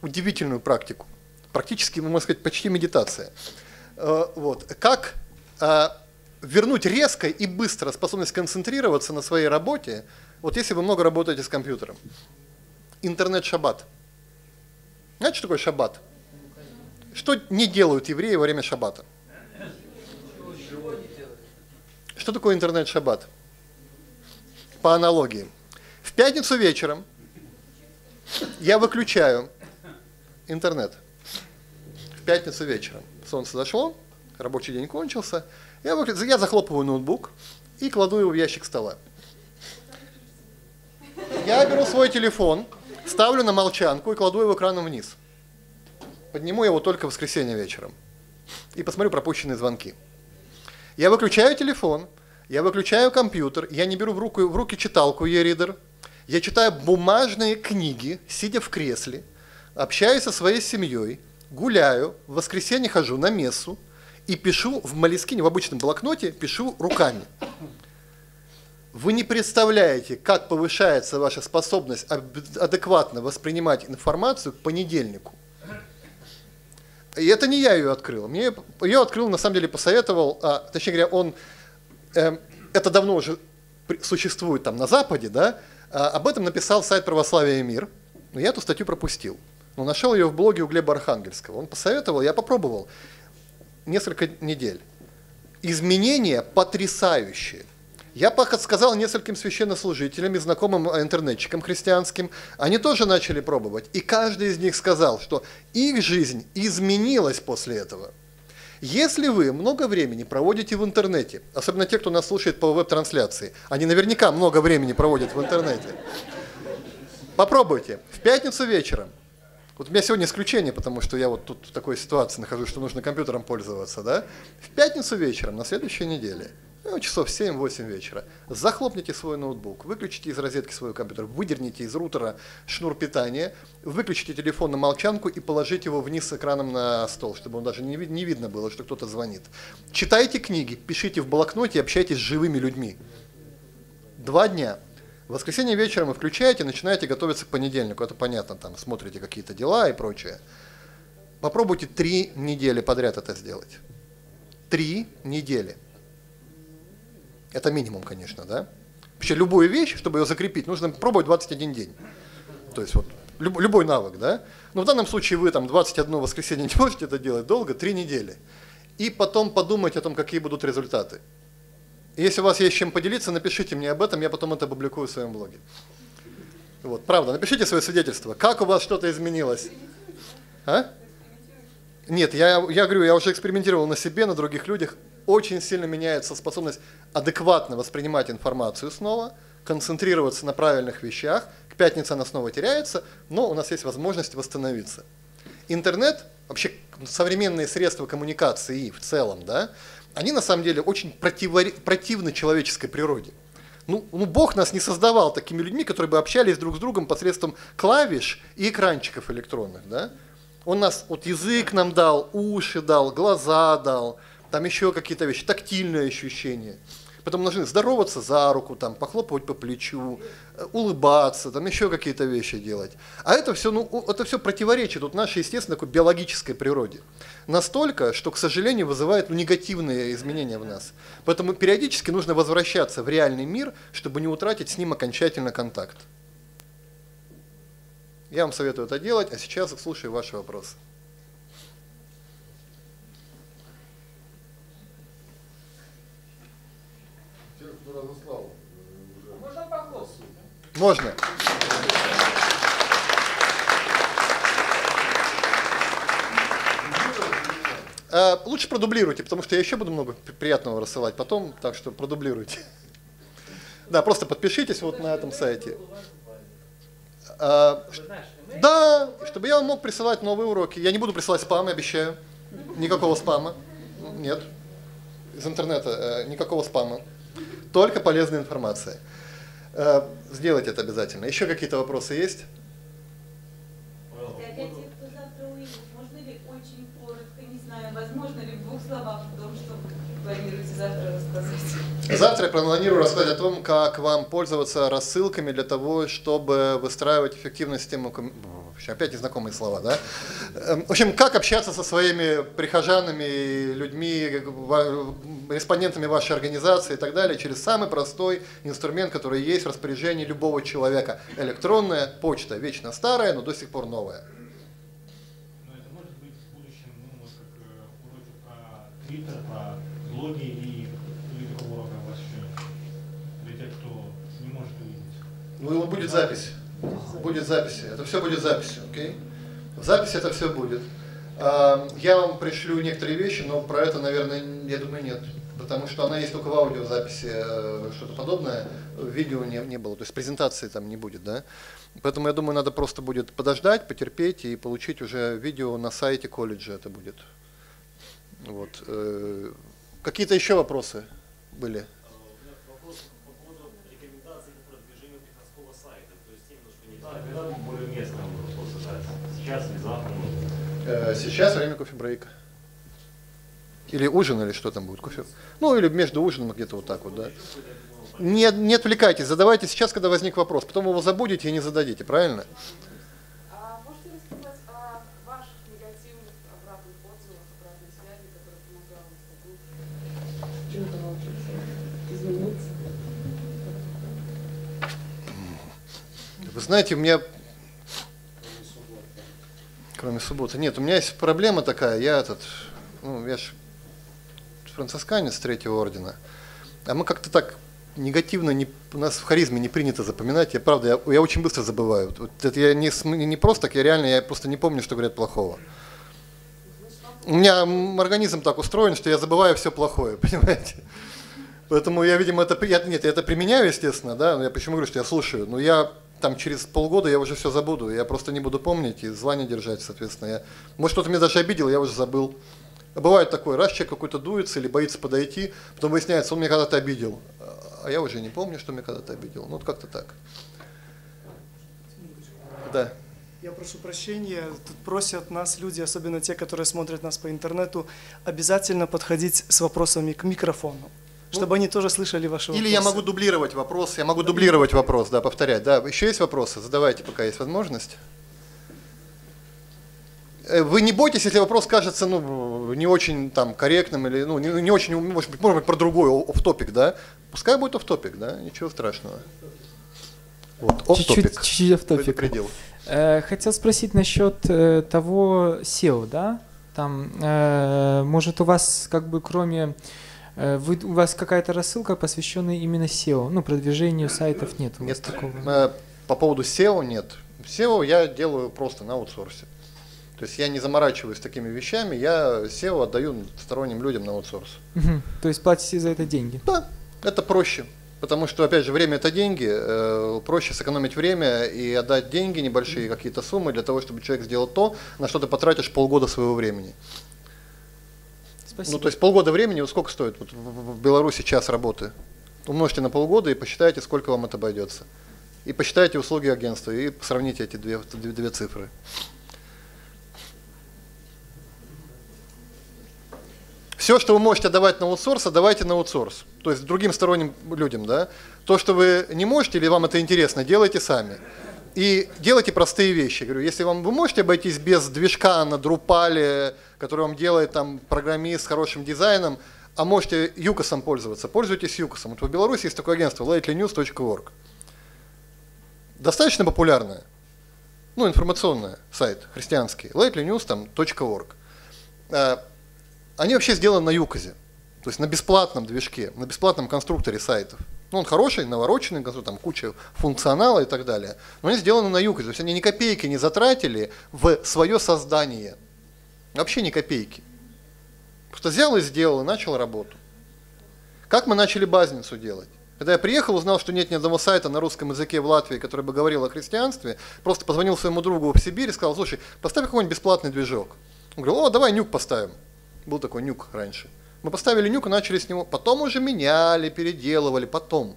удивительную практику, практически, можно сказать, почти медитация. Э, Вот, как вернуть резко и быстро способность концентрироваться на своей работе, вот если вы много работаете с компьютером. Интернет-шаббат. Знаете, что такое шаббат? Что не делают евреи во время шаббата? Что такое интернет-шаббат? По аналогии. В пятницу вечером я выключаю интернет. В пятницу вечером. Солнце зашло, рабочий день кончился. Я, выклю- я захлопываю ноутбук и кладу его в ящик стола. Я беру свой телефон, ставлю на молчанку и кладу его экраном вниз. Подниму его только в воскресенье вечером. И посмотрю пропущенные звонки. Я выключаю телефон, я выключаю компьютер, я не беру в, руку, в руки читалку e-reader, я читаю бумажные книги, сидя в кресле, общаюсь со своей семьей, гуляю, в воскресенье хожу на мессу и пишу в Малискине, в обычном блокноте, пишу руками. Вы не представляете, как повышается ваша способность об- адекватно воспринимать информацию к понедельнику. И это не я ее открыл. Мне ее открыл, на самом деле, посоветовал, а, точнее говоря, он, эм, это давно уже существует там на Западе, да, а, об этом написал сайт «Православие и мир», но я эту статью пропустил. Но нашел ее в блоге у Глеба Архангельского. Он посоветовал, я попробовал несколько недель. Изменения потрясающие. Я пока сказал нескольким священнослужителям и знакомым э, интернетчикам христианским, они тоже начали пробовать. И каждый из них сказал, что их жизнь изменилась после этого. Если вы много времени проводите в интернете, особенно те, кто нас слушает по веб-трансляции, они наверняка много времени проводят в интернете, попробуйте в пятницу вечером. Вот у меня сегодня исключение, потому что я вот тут в такой ситуации нахожусь, что нужно компьютером пользоваться, да? В пятницу вечером на следующей неделе, ну, часов 7-8 вечера, захлопните свой ноутбук, выключите из розетки свой компьютер, выдерните из рутера шнур питания, выключите телефон на молчанку и положите его вниз с экраном на стол, чтобы он даже не, не видно было, что кто-то звонит. Читайте книги, пишите в блокноте, общайтесь с живыми людьми. Два дня. В воскресенье вечером вы включаете, начинаете готовиться к понедельнику. Это понятно, там смотрите какие-то дела и прочее. Попробуйте три недели подряд это сделать. Три недели. Это минимум, конечно, да? Вообще любую вещь, чтобы ее закрепить, нужно пробовать 21 день. То есть вот люб- любой навык, да? Но в данном случае вы там 21 воскресенье *laughs* не можете это делать долго, три недели. И потом подумать о том, какие будут результаты. Если у вас есть чем поделиться, напишите мне об этом, я потом это опубликую в своем блоге. Вот, правда, напишите свое свидетельство. Как у вас что-то изменилось? А? Нет, я, я говорю, я уже экспериментировал на себе, на других людях. Очень сильно меняется способность адекватно воспринимать информацию снова, концентрироваться на правильных вещах. К пятнице она снова теряется, но у нас есть возможность восстановиться. Интернет, вообще современные средства коммуникации в целом, да, они на самом деле очень противори- противны человеческой природе. Ну, ну, Бог нас не создавал такими людьми, которые бы общались друг с другом посредством клавиш и экранчиков электронных. Да? Он нас, вот язык нам дал, уши дал, глаза дал, там еще какие-то вещи, тактильные ощущения. Потом должны здороваться за руку, там, похлопывать по плечу, э, улыбаться, там еще какие-то вещи делать. А это все, ну, это все противоречит вот нашей, естественно, такой биологической природе. Настолько, что, к сожалению, вызывает ну, негативные изменения в нас. Поэтому периодически нужно возвращаться в реальный мир, чтобы не утратить с ним окончательно контакт. Я вам советую это делать, а сейчас слушаю ваши вопросы. Тех, кто разослал. э, уже. Можно похлопать? Можно. Э, Лучше продублируйте, потому что я еще буду много при- приятного рассылать потом, так что продублируйте. Да, просто подпишитесь вот на этом сайте. Мы Да, чтобы я мог присылать новые уроки. Я не буду присылать спам, обещаю. Никакого спама. Нет. Из интернета э, никакого спама. Только полезная информация. Э, сделайте это обязательно. Еще какие-то вопросы есть? Завтра уедет, можно ли очень коротко, не знаю, возможно ли в двух словах о том, что планируете завтра рассказать? Завтра я планирую рассказать о том, как вам пользоваться рассылками для того, чтобы выстраивать эффективную систему ком- в общем, Опять незнакомые слова, да? Эм, В общем, как общаться со своими прихожанами, людьми, респондентами вашей организации и так далее через самый простой инструмент, который есть в распоряжении любого человека. Электронная почта, вечно старая, но до сих пор новая. Но это может быть в будущем, ну, вот как э, уроки про Твиттер, про блоги и или такого урока у вас еще нет? Для тех, кто не может увидеть. Ну, будет запись. Будет запись. Это все будет записью, окей? В записи это все будет. А, Я вам пришлю некоторые вещи, но про это, наверное, я думаю, нет. Потому что она есть только в аудиозаписи, э, что-то подобное. Видео не, не было. То есть презентации там не будет, да? Поэтому я думаю, надо просто будет подождать, потерпеть и получить уже видео на сайте колледжа это будет. Вот. э, Какие-то еще вопросы были? У меня вопрос по поводу рекомендаций по продвижению приходского сайта. То есть немножко не Да, так. Более задать. Сейчас или завтра. Э, Сейчас время кофе-брейка. Или ужин, или что там будет, кофе. Ну, или между ужином где-то вот так вот, да. Не, не отвлекайтесь, задавайте сейчас, когда возник вопрос. Потом его забудете и не зададите, правильно? А можете рассказать о ваших негативных обратных отзывах, обратной связи, которая помогала вам с Чему-то научиться измениться. Вы знаете, у меня... Кроме субботы. Нет, у меня есть проблема такая. Я этот... Ну, я ж францисканец третьего ордена. А мы как-то так негативно, не, у нас в харизме не принято запоминать. Я правда, я, я очень быстро забываю. Вот это я не, не просто так, я реально, я просто не помню, что говорят плохого. У меня организм так устроен, что я забываю все плохое, *laughs* понимаете? Поэтому я, видимо, это, я, нет, я это применяю, естественно, да, но я почему говорю, что я слушаю, но я там через полгода я уже все забуду, я просто не буду помнить и зла не держать, соответственно. Я, может, кто-то меня даже обидел, я уже забыл. Бывает такое, раз человек какой-то дуется или боится подойти, потом выясняется, он меня когда-то обидел, а я уже не помню, что меня когда-то обидел. Ну, вот как-то так. Да. Я прошу прощения, тут просят нас люди, особенно те, которые смотрят нас по интернету, обязательно подходить с вопросами к микрофону, чтобы они тоже слышали ваши Или вопросы. я могу дублировать вопрос, я могу дублировать вопрос, да, повторять. Да, еще есть вопросы? Задавайте, пока есть возможность. Э, Вы не бойтесь, если вопрос кажется ну, не очень там, корректным или ну, не, не очень, может быть, может быть, про другой оф топик да? Пускай будет оф топик да, ничего страшного. Вот, off Чуть-чуть. Предупредил. Э, Хотел спросить насчет э, того SEO, да? Там, э, может, у вас как бы кроме вы, у вас какая-то рассылка, посвященная именно SEO, ну продвижению сайтов нет у вас Нет, такого. э, по поводу SEO нет. SEO я делаю просто на аутсорсе. То есть я не заморачиваюсь такими вещами, я SEO отдаю сторонним людям на аутсорс. Мгм. То есть платите за это деньги. Да, это проще. Потому что, опять же, время это деньги. э, Проще сэкономить время и отдать деньги, небольшие какие-то суммы, для того, чтобы человек сделал то, на что ты потратишь полгода своего времени. Спасибо. Ну, то есть полгода времени, вот сколько стоит вот в, Беларуси час работы? Умножьте на полгода и посчитайте, сколько вам это обойдется. И посчитайте услуги агентства и сравните эти две, две, две цифры. Все, что вы можете давать на аутсорс, давайте на аутсорс. То есть другим сторонним людям, да. То, что вы не можете или вам это интересно, делайте сами. И делайте простые вещи. Говорю, если вам вы можете обойтись без движка на Drupal, который вам делает там программист с хорошим дизайном, а можете юкосом пользоваться, пользуйтесь юкосом. Вот в Беларуси есть такое агентство latelynews.org. Достаточно популярное, ну, информационное сайт христианский, .org. Э, Они вообще сделаны на юкозе, то есть на бесплатном движке, на бесплатном конструкторе сайтов. Ну, он хороший, навороченный, конструктор, там куча функционала и так далее. Но они сделаны на юкозе, то есть они ни копейки не затратили в свое создание. Вообще ни копейки. Просто взял и сделал, и начал работу. Как мы начали базницу делать? Когда я приехал, узнал, что нет ни одного сайта на русском языке в Латвии, который бы говорил о христианстве, просто позвонил своему другу в Сибирь и сказал, слушай, поставь какой-нибудь бесплатный движок. Он говорил, о, давай нюк поставим. Был такой нюк раньше. Мы поставили нюк и начали с него, потом уже меняли, переделывали, потом.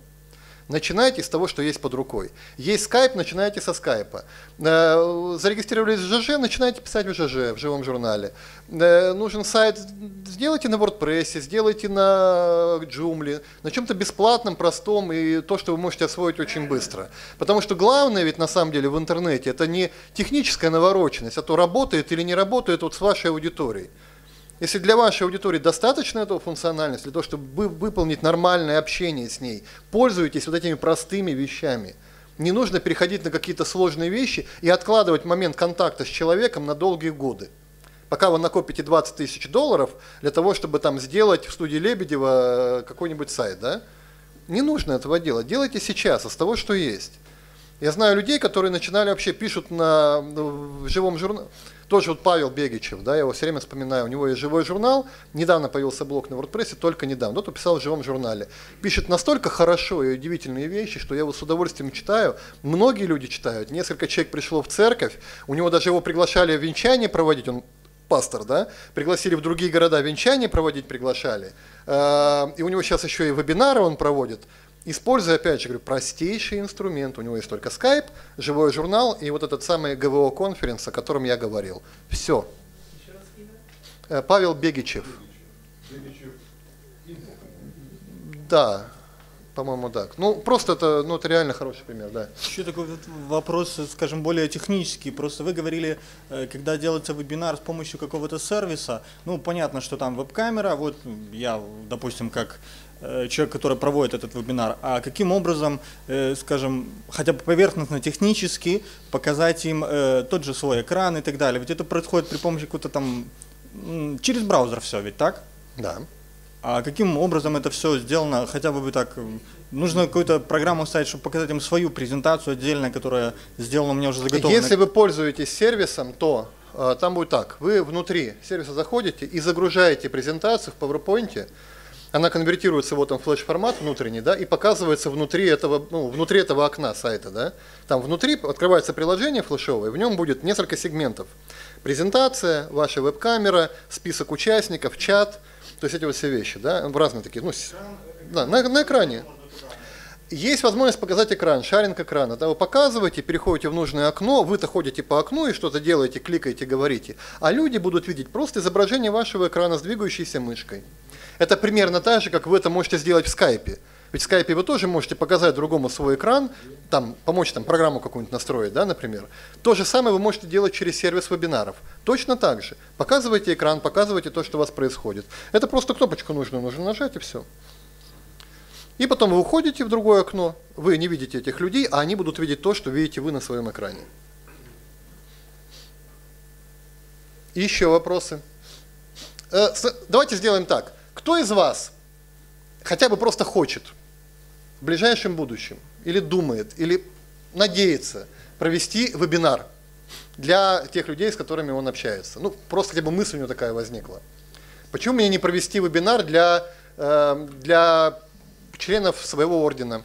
Начинайте с того, что есть под рукой. Есть скайп, начинайте со скайпа. Э, Зарегистрировались в ЖЖ, начинайте писать в ЖЖ, в живом журнале. Э, Нужен сайт, сделайте на WordPress, сделайте на Joomla, на чем-то бесплатном, простом и то, что вы можете освоить очень быстро. Потому что главное ведь на самом деле в интернете это не техническая навороченность, а то работает или не работает вот с вашей аудиторией. Если для вашей аудитории достаточно этого функциональности, для того, чтобы вы- выполнить нормальное общение с ней, пользуйтесь вот этими простыми вещами. Не нужно переходить на какие-то сложные вещи и откладывать момент контакта с человеком на долгие годы. Пока вы накопите 20 тысяч долларов для того, чтобы там сделать в студии Лебедева э, какой-нибудь сайт, да? Не нужно этого делать. Делайте сейчас, с того, что есть. Я знаю людей, которые начинали вообще пишут на в живом журнале. Тоже вот Павел Бегичев, да, я его все время вспоминаю. У него есть живой журнал. Недавно появился блог на WordPress, только недавно. Вот он писал в живом журнале. Пишет настолько хорошо и удивительные вещи, что я его с удовольствием читаю. Многие люди читают. Несколько человек пришло в церковь. У него даже его приглашали венчание проводить. Он пастор, да, пригласили в другие города венчание проводить, приглашали. Э, И у него сейчас еще и вебинары он проводит. Используя, опять же, говорю, простейший инструмент. У него есть только Skype, живой журнал и вот этот самый ГВО конференц, о котором я говорил. Все. Павел Бегичев. Бегичев. Да, по-моему, так. Ну, просто это, ну, это реально хороший пример, да. Еще такой вот вопрос, скажем, более технический. Просто вы говорили, э, когда делается вебинар с помощью какого-то сервиса, ну, понятно, что там веб-камера, вот я, допустим, как э, человек, который проводит этот вебинар, а каким образом, э, скажем, хотя бы поверхностно-технически показать им э, тот же свой экран и так далее. Ведь это происходит при помощи какого-то там, через браузер все, ведь так? Да. А каким образом это все сделано? Хотя бы так нужно какую-то программу ставить, чтобы показать им свою презентацию отдельно, которая сделана у меня уже заготовлена. Если вы пользуетесь сервисом, то э, там будет так. Вы внутри сервиса заходите и загружаете презентацию в PowerPoint. Она конвертируется вот там флеш-формат внутренний, да, и показывается внутри этого, ну, внутри этого окна сайта, да. Там внутри открывается приложение флешовое, в нем будет несколько сегментов. Презентация, ваша веб-камера, список участников, чат, то есть эти вот все вещи, да, разные такие, ну, да, на, на экране. Есть возможность показать экран, шаринг экрана. Да, вы показываете, переходите в нужное окно, вы-то ходите по окну и что-то делаете, кликаете, говорите. А люди будут видеть просто изображение вашего экрана с двигающейся мышкой. Это примерно так же, как вы это можете сделать в скайпе. Ведь в скайпе вы тоже можете показать другому свой экран, там, помочь там, программу какую-нибудь настроить, да, например. То же самое вы можете делать через сервис вебинаров. Точно так же. Показывайте экран, показывайте то, что у вас происходит. Это просто кнопочку нужно, нужно нажать и все. И потом вы уходите в другое окно, вы не видите этих людей, а они будут видеть то, что видите вы на своем экране. Еще вопросы. Э, Давайте сделаем так. Кто из вас хотя бы просто хочет в ближайшем будущем или думает, или надеется провести вебинар? для тех людей, с которыми он общается. Ну, просто хотя бы мысль у него такая возникла. Почему мне не провести вебинар для, э, для членов своего ордена,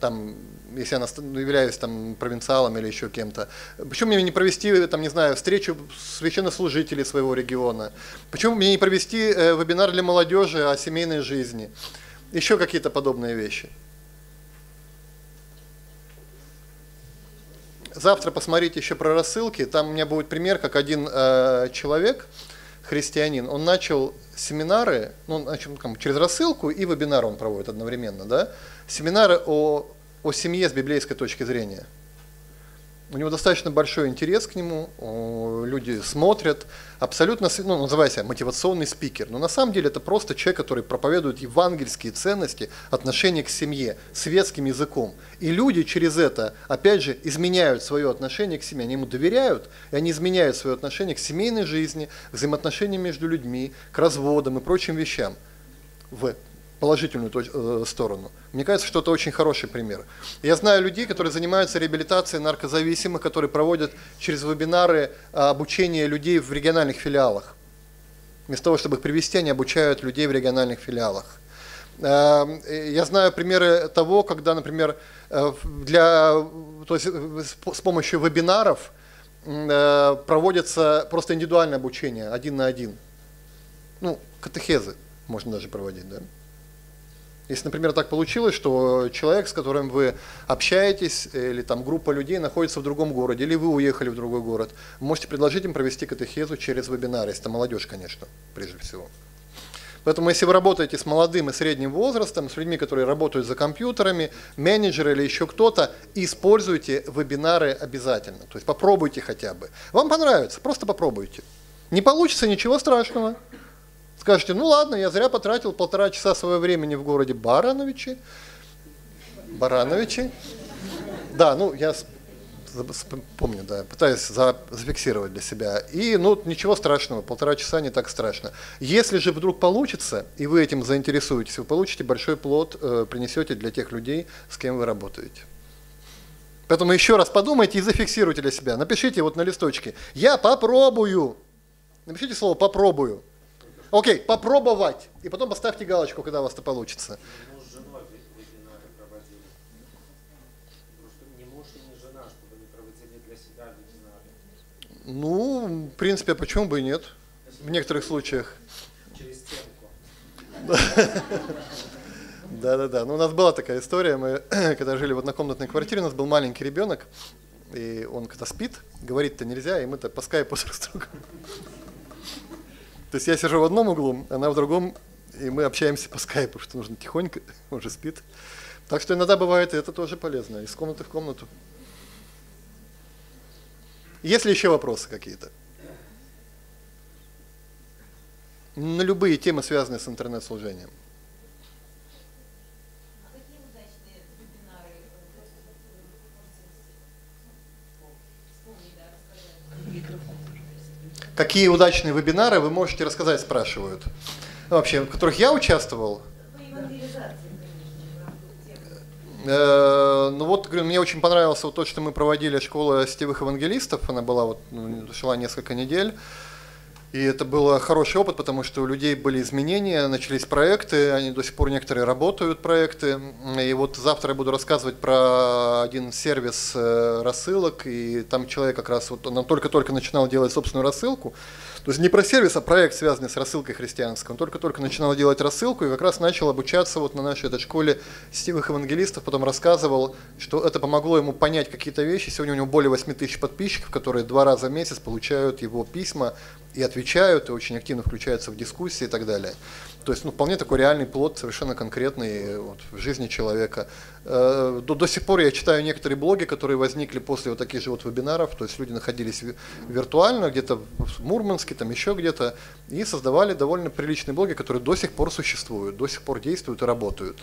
там, если я ну, являюсь там провинциалом или еще кем-то. Почему мне не провести, там, не знаю, встречу священнослужителей своего региона? Почему мне не провести э, вебинар для молодежи о семейной жизни? Еще какие-то подобные вещи. Завтра посмотрите еще про рассылки. Там у меня будет пример, как один э, человек, христианин, он начал семинары, ну, начал, там, через рассылку и вебинар он проводит одновременно, да, семинары о, о семье с библейской точки зрения. У него достаточно большой интерес к нему, люди смотрят, абсолютно, ну, называйся мотивационный спикер. Но на самом деле это просто человек, который проповедует евангельские ценности, отношения к семье, светским языком. И люди через это, опять же, изменяют свое отношение к семье. Они ему доверяют, и они изменяют свое отношение к семейной жизни, к взаимоотношениям между людьми, к разводам и прочим вещам в положительную э, сторону. Мне кажется, что это очень хороший пример. Я знаю людей, которые занимаются реабилитацией наркозависимых, которые проводят через вебинары а, обучение людей в региональных филиалах. Вместо того, чтобы их привести, они обучают людей в региональных филиалах. Э, э, Я знаю примеры того, когда, например, э, для, то есть э, с по- с помощью вебинаров э, проводится просто индивидуальное обучение, один на один. Ну, катехезы можно даже проводить, да. Если, например, так получилось, что человек, с которым вы общаетесь, или там группа людей находится в другом городе, или вы уехали в другой город, можете предложить им провести катехезу через вебинар, если это молодежь, конечно, прежде всего. Поэтому, если вы работаете с молодым и средним возрастом, с людьми, которые работают за компьютерами, менеджеры или еще кто-то, используйте вебинары обязательно. То есть попробуйте хотя бы. Вам понравится, просто попробуйте. Не получится, ничего страшного. Скажете, ну ладно, я зря потратил полтора часа своего времени в городе Барановичи. Барановичи. Да, ну я помню, да, пытаюсь за- зафиксировать для себя. И, ну, ничего страшного, полтора часа не так страшно. Если же вдруг получится, и вы этим заинтересуетесь, вы получите большой плод, э, принесете для тех людей, с кем вы работаете. Поэтому еще раз подумайте и зафиксируйте для себя. Напишите вот на листочке. Я попробую. Напишите слово попробую. Окей, попробовать. И потом поставьте галочку, когда у вас это получится. Ну, в принципе, почему бы и нет? В некоторых случаях. Через *laughs* стенку. Да-да-да. Ну, у нас была такая история. Мы, *clears throat* когда жили в однокомнатной квартире, у нас был маленький ребенок, и он когда спит, говорить-то нельзя, и мы-то по скайпу *laughs* друг с другом. То есть я сижу в одном углу, она в другом, и мы общаемся по скайпу, что нужно тихонько, *laughs* он же спит. Так что иногда бывает, и это тоже полезно, из комнаты в комнату. Есть ли еще вопросы какие-то? На любые темы, связанные с интернет-служением. А какие удачные вебинары вы можете рассказать, спрашивают. Ну, Вообще, в которых я участвовал. Э, ну вот, говорю, мне очень понравился вот то, что мы проводили школа сетевых евангелистов. Она была вот, ну, шла несколько недель. И это был хороший опыт, потому что у людей были изменения, начались проекты, они до сих пор некоторые работают проекты. И вот завтра я буду рассказывать про один сервис э, рассылок, и там человек как раз вот он только-только начинал делать собственную рассылку. То есть не про сервис, а проект, связанный с рассылкой христианской. Он только-только начинал делать рассылку и как раз начал обучаться вот на нашей этой школе сетевых евангелистов, потом рассказывал, что это помогло ему понять какие-то вещи. Сегодня у него более 8 тысяч подписчиков, которые два раза в месяц получают его письма и отвечают, и очень активно включаются в дискуссии и так далее. То есть, ну, вполне такой реальный плод, совершенно конкретный э, вот, в жизни человека. Э, До, до сих пор я читаю некоторые блоги, которые возникли после вот таких же вот вебинаров, то есть люди находились ви- виртуально, где-то в Мурманске, там еще где-то, и создавали довольно приличные блоги, которые до сих пор существуют, до сих пор действуют и работают.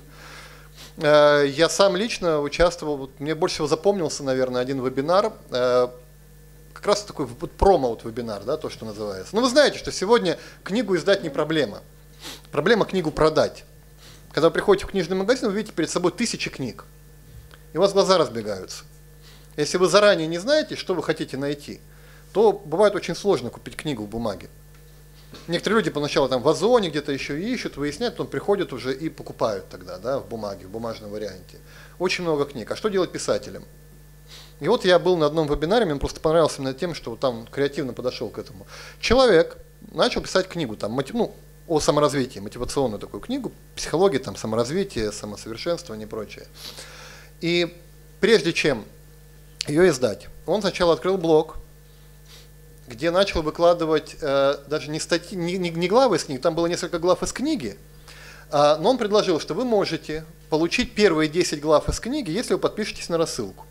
Э, Я сам лично участвовал, вот мне больше всего запомнился, наверное, один вебинар, как раз такой вот промо вот вебинар, да, то, что называется. Ну, вы знаете, что сегодня книгу издать не проблема. Проблема книгу продать. Когда вы приходите в книжный магазин, вы видите перед собой тысячи книг. И у вас глаза разбегаются. Если вы заранее не знаете, что вы хотите найти – то бывает очень сложно купить книгу в бумаге. Некоторые люди поначалу там в Озоне где-то еще ищут, выясняют, потом приходят уже и покупают тогда, да, в бумаге, в бумажном варианте. Очень много книг. А что делать писателям? И вот я был на одном вебинаре, мне просто понравился именно тем, что там креативно подошел к этому. Человек начал писать книгу, там, ну, о саморазвитии, мотивационную такую книгу, психология, там, саморазвитие, самосовершенствование и прочее. И прежде чем ее издать, он сначала открыл блог, где начал выкладывать э, даже не, статьи, не, не, не главы из книги, там было несколько глав из книги, а, но он предложил, что вы можете получить первые 10 глав из книги, если вы подпишетесь на рассылку.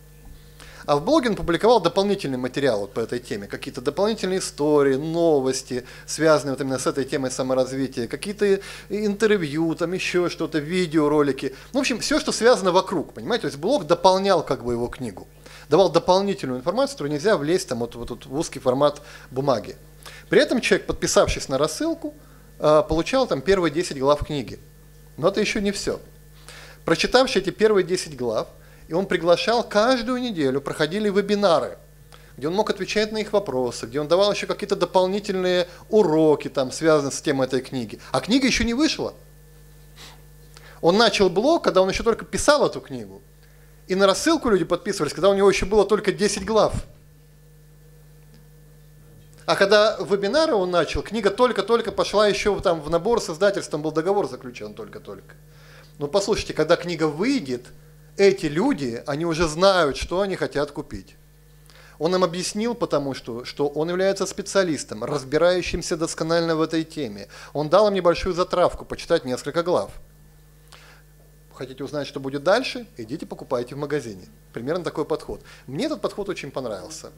А в блоге он публиковал дополнительный материал по этой теме, какие-то дополнительные истории, новости, связанные вот именно с этой темой саморазвития, какие-то интервью, там еще что-то, видеоролики. Ну, в общем, все, что связано вокруг, понимаете? То есть блог дополнял как бы его книгу, давал дополнительную информацию, которую нельзя влезть там вот, вот, вот в узкий формат бумаги. При этом человек, подписавшись на рассылку, э, получал там первые 10 глав книги. Но это еще не все. Прочитавший эти первые 10 глав, и он приглашал каждую неделю, проходили вебинары, где он мог отвечать на их вопросы, где он давал еще какие-то дополнительные уроки, там, связанные с темой этой книги. А книга еще не вышла. Он начал блог, когда он еще только писал эту книгу. И на рассылку люди подписывались, когда у него еще было только 10 глав. А когда вебинары он начал, книга только-только пошла еще там в набор с издательством, был договор заключен только-только. Но послушайте, когда книга выйдет, эти люди, они уже знают, что они хотят купить. Он им объяснил, потому что, что он является специалистом, разбирающимся досконально в этой теме. Он дал им небольшую затравку, почитать несколько глав. Хотите узнать, что будет дальше? Идите покупайте в магазине. Примерно такой подход. Мне этот подход очень понравился.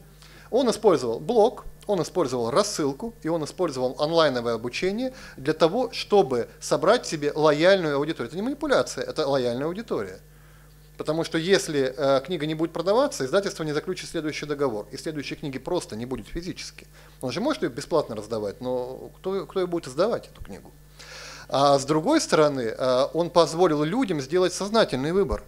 Он использовал блог, он использовал рассылку и он использовал онлайновое обучение для того, чтобы собрать себе лояльную аудиторию. Это не манипуляция, это лояльная аудитория. Потому что если э, книга не будет продаваться, издательство не заключит следующий договор, и следующей книги просто не будет физически. Он же может ее бесплатно раздавать, но кто, кто ее будет издавать, эту книгу? А с другой стороны, э, он позволил людям сделать сознательный выбор.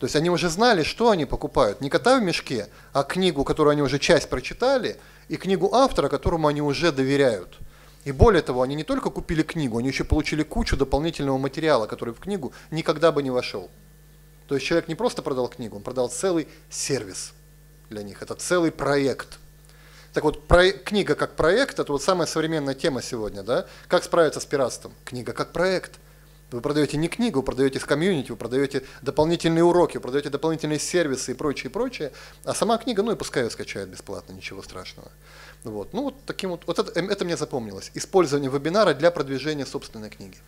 То есть они уже знали, что они покупают. Не кота в мешке, а книгу, которую они уже часть прочитали, и книгу автора, которому они уже доверяют. И более того, они не только купили книгу, они еще получили кучу дополнительного материала, который в книгу никогда бы не вошел. То есть человек не просто продал книгу, он продал целый сервис для них, это целый проект. Так вот, про, книга как проект, это вот самая современная тема сегодня, да? Как справиться с пиратством? Книга как проект. Вы продаете не книгу, вы продаете в комьюнити, вы продаете дополнительные уроки, вы продаете дополнительные сервисы и прочее, прочее. А сама книга, ну и пускай ее скачают бесплатно, ничего страшного. Вот. Ну вот таким вот, вот это, это мне запомнилось. Использование вебинара для продвижения собственной книги.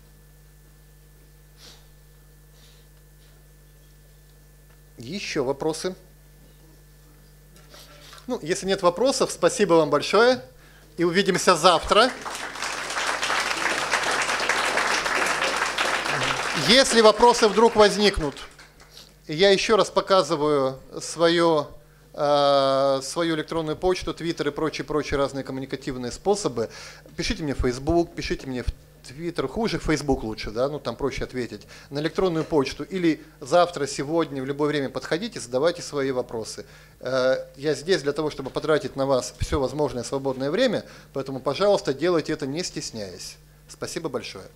Еще вопросы? Ну, если нет вопросов, спасибо вам большое. И увидимся завтра. Если вопросы вдруг возникнут, я еще раз показываю свою, э, свою электронную почту, твиттер и прочие-прочие разные коммуникативные способы. Пишите мне в Facebook, пишите мне в Твиттер хуже, Фейсбук лучше, да, ну там проще ответить, на электронную почту или завтра, сегодня, в любое время подходите, задавайте свои вопросы. Э, я здесь для того, чтобы потратить на вас все возможное свободное время, поэтому, пожалуйста, делайте это не стесняясь. Спасибо большое.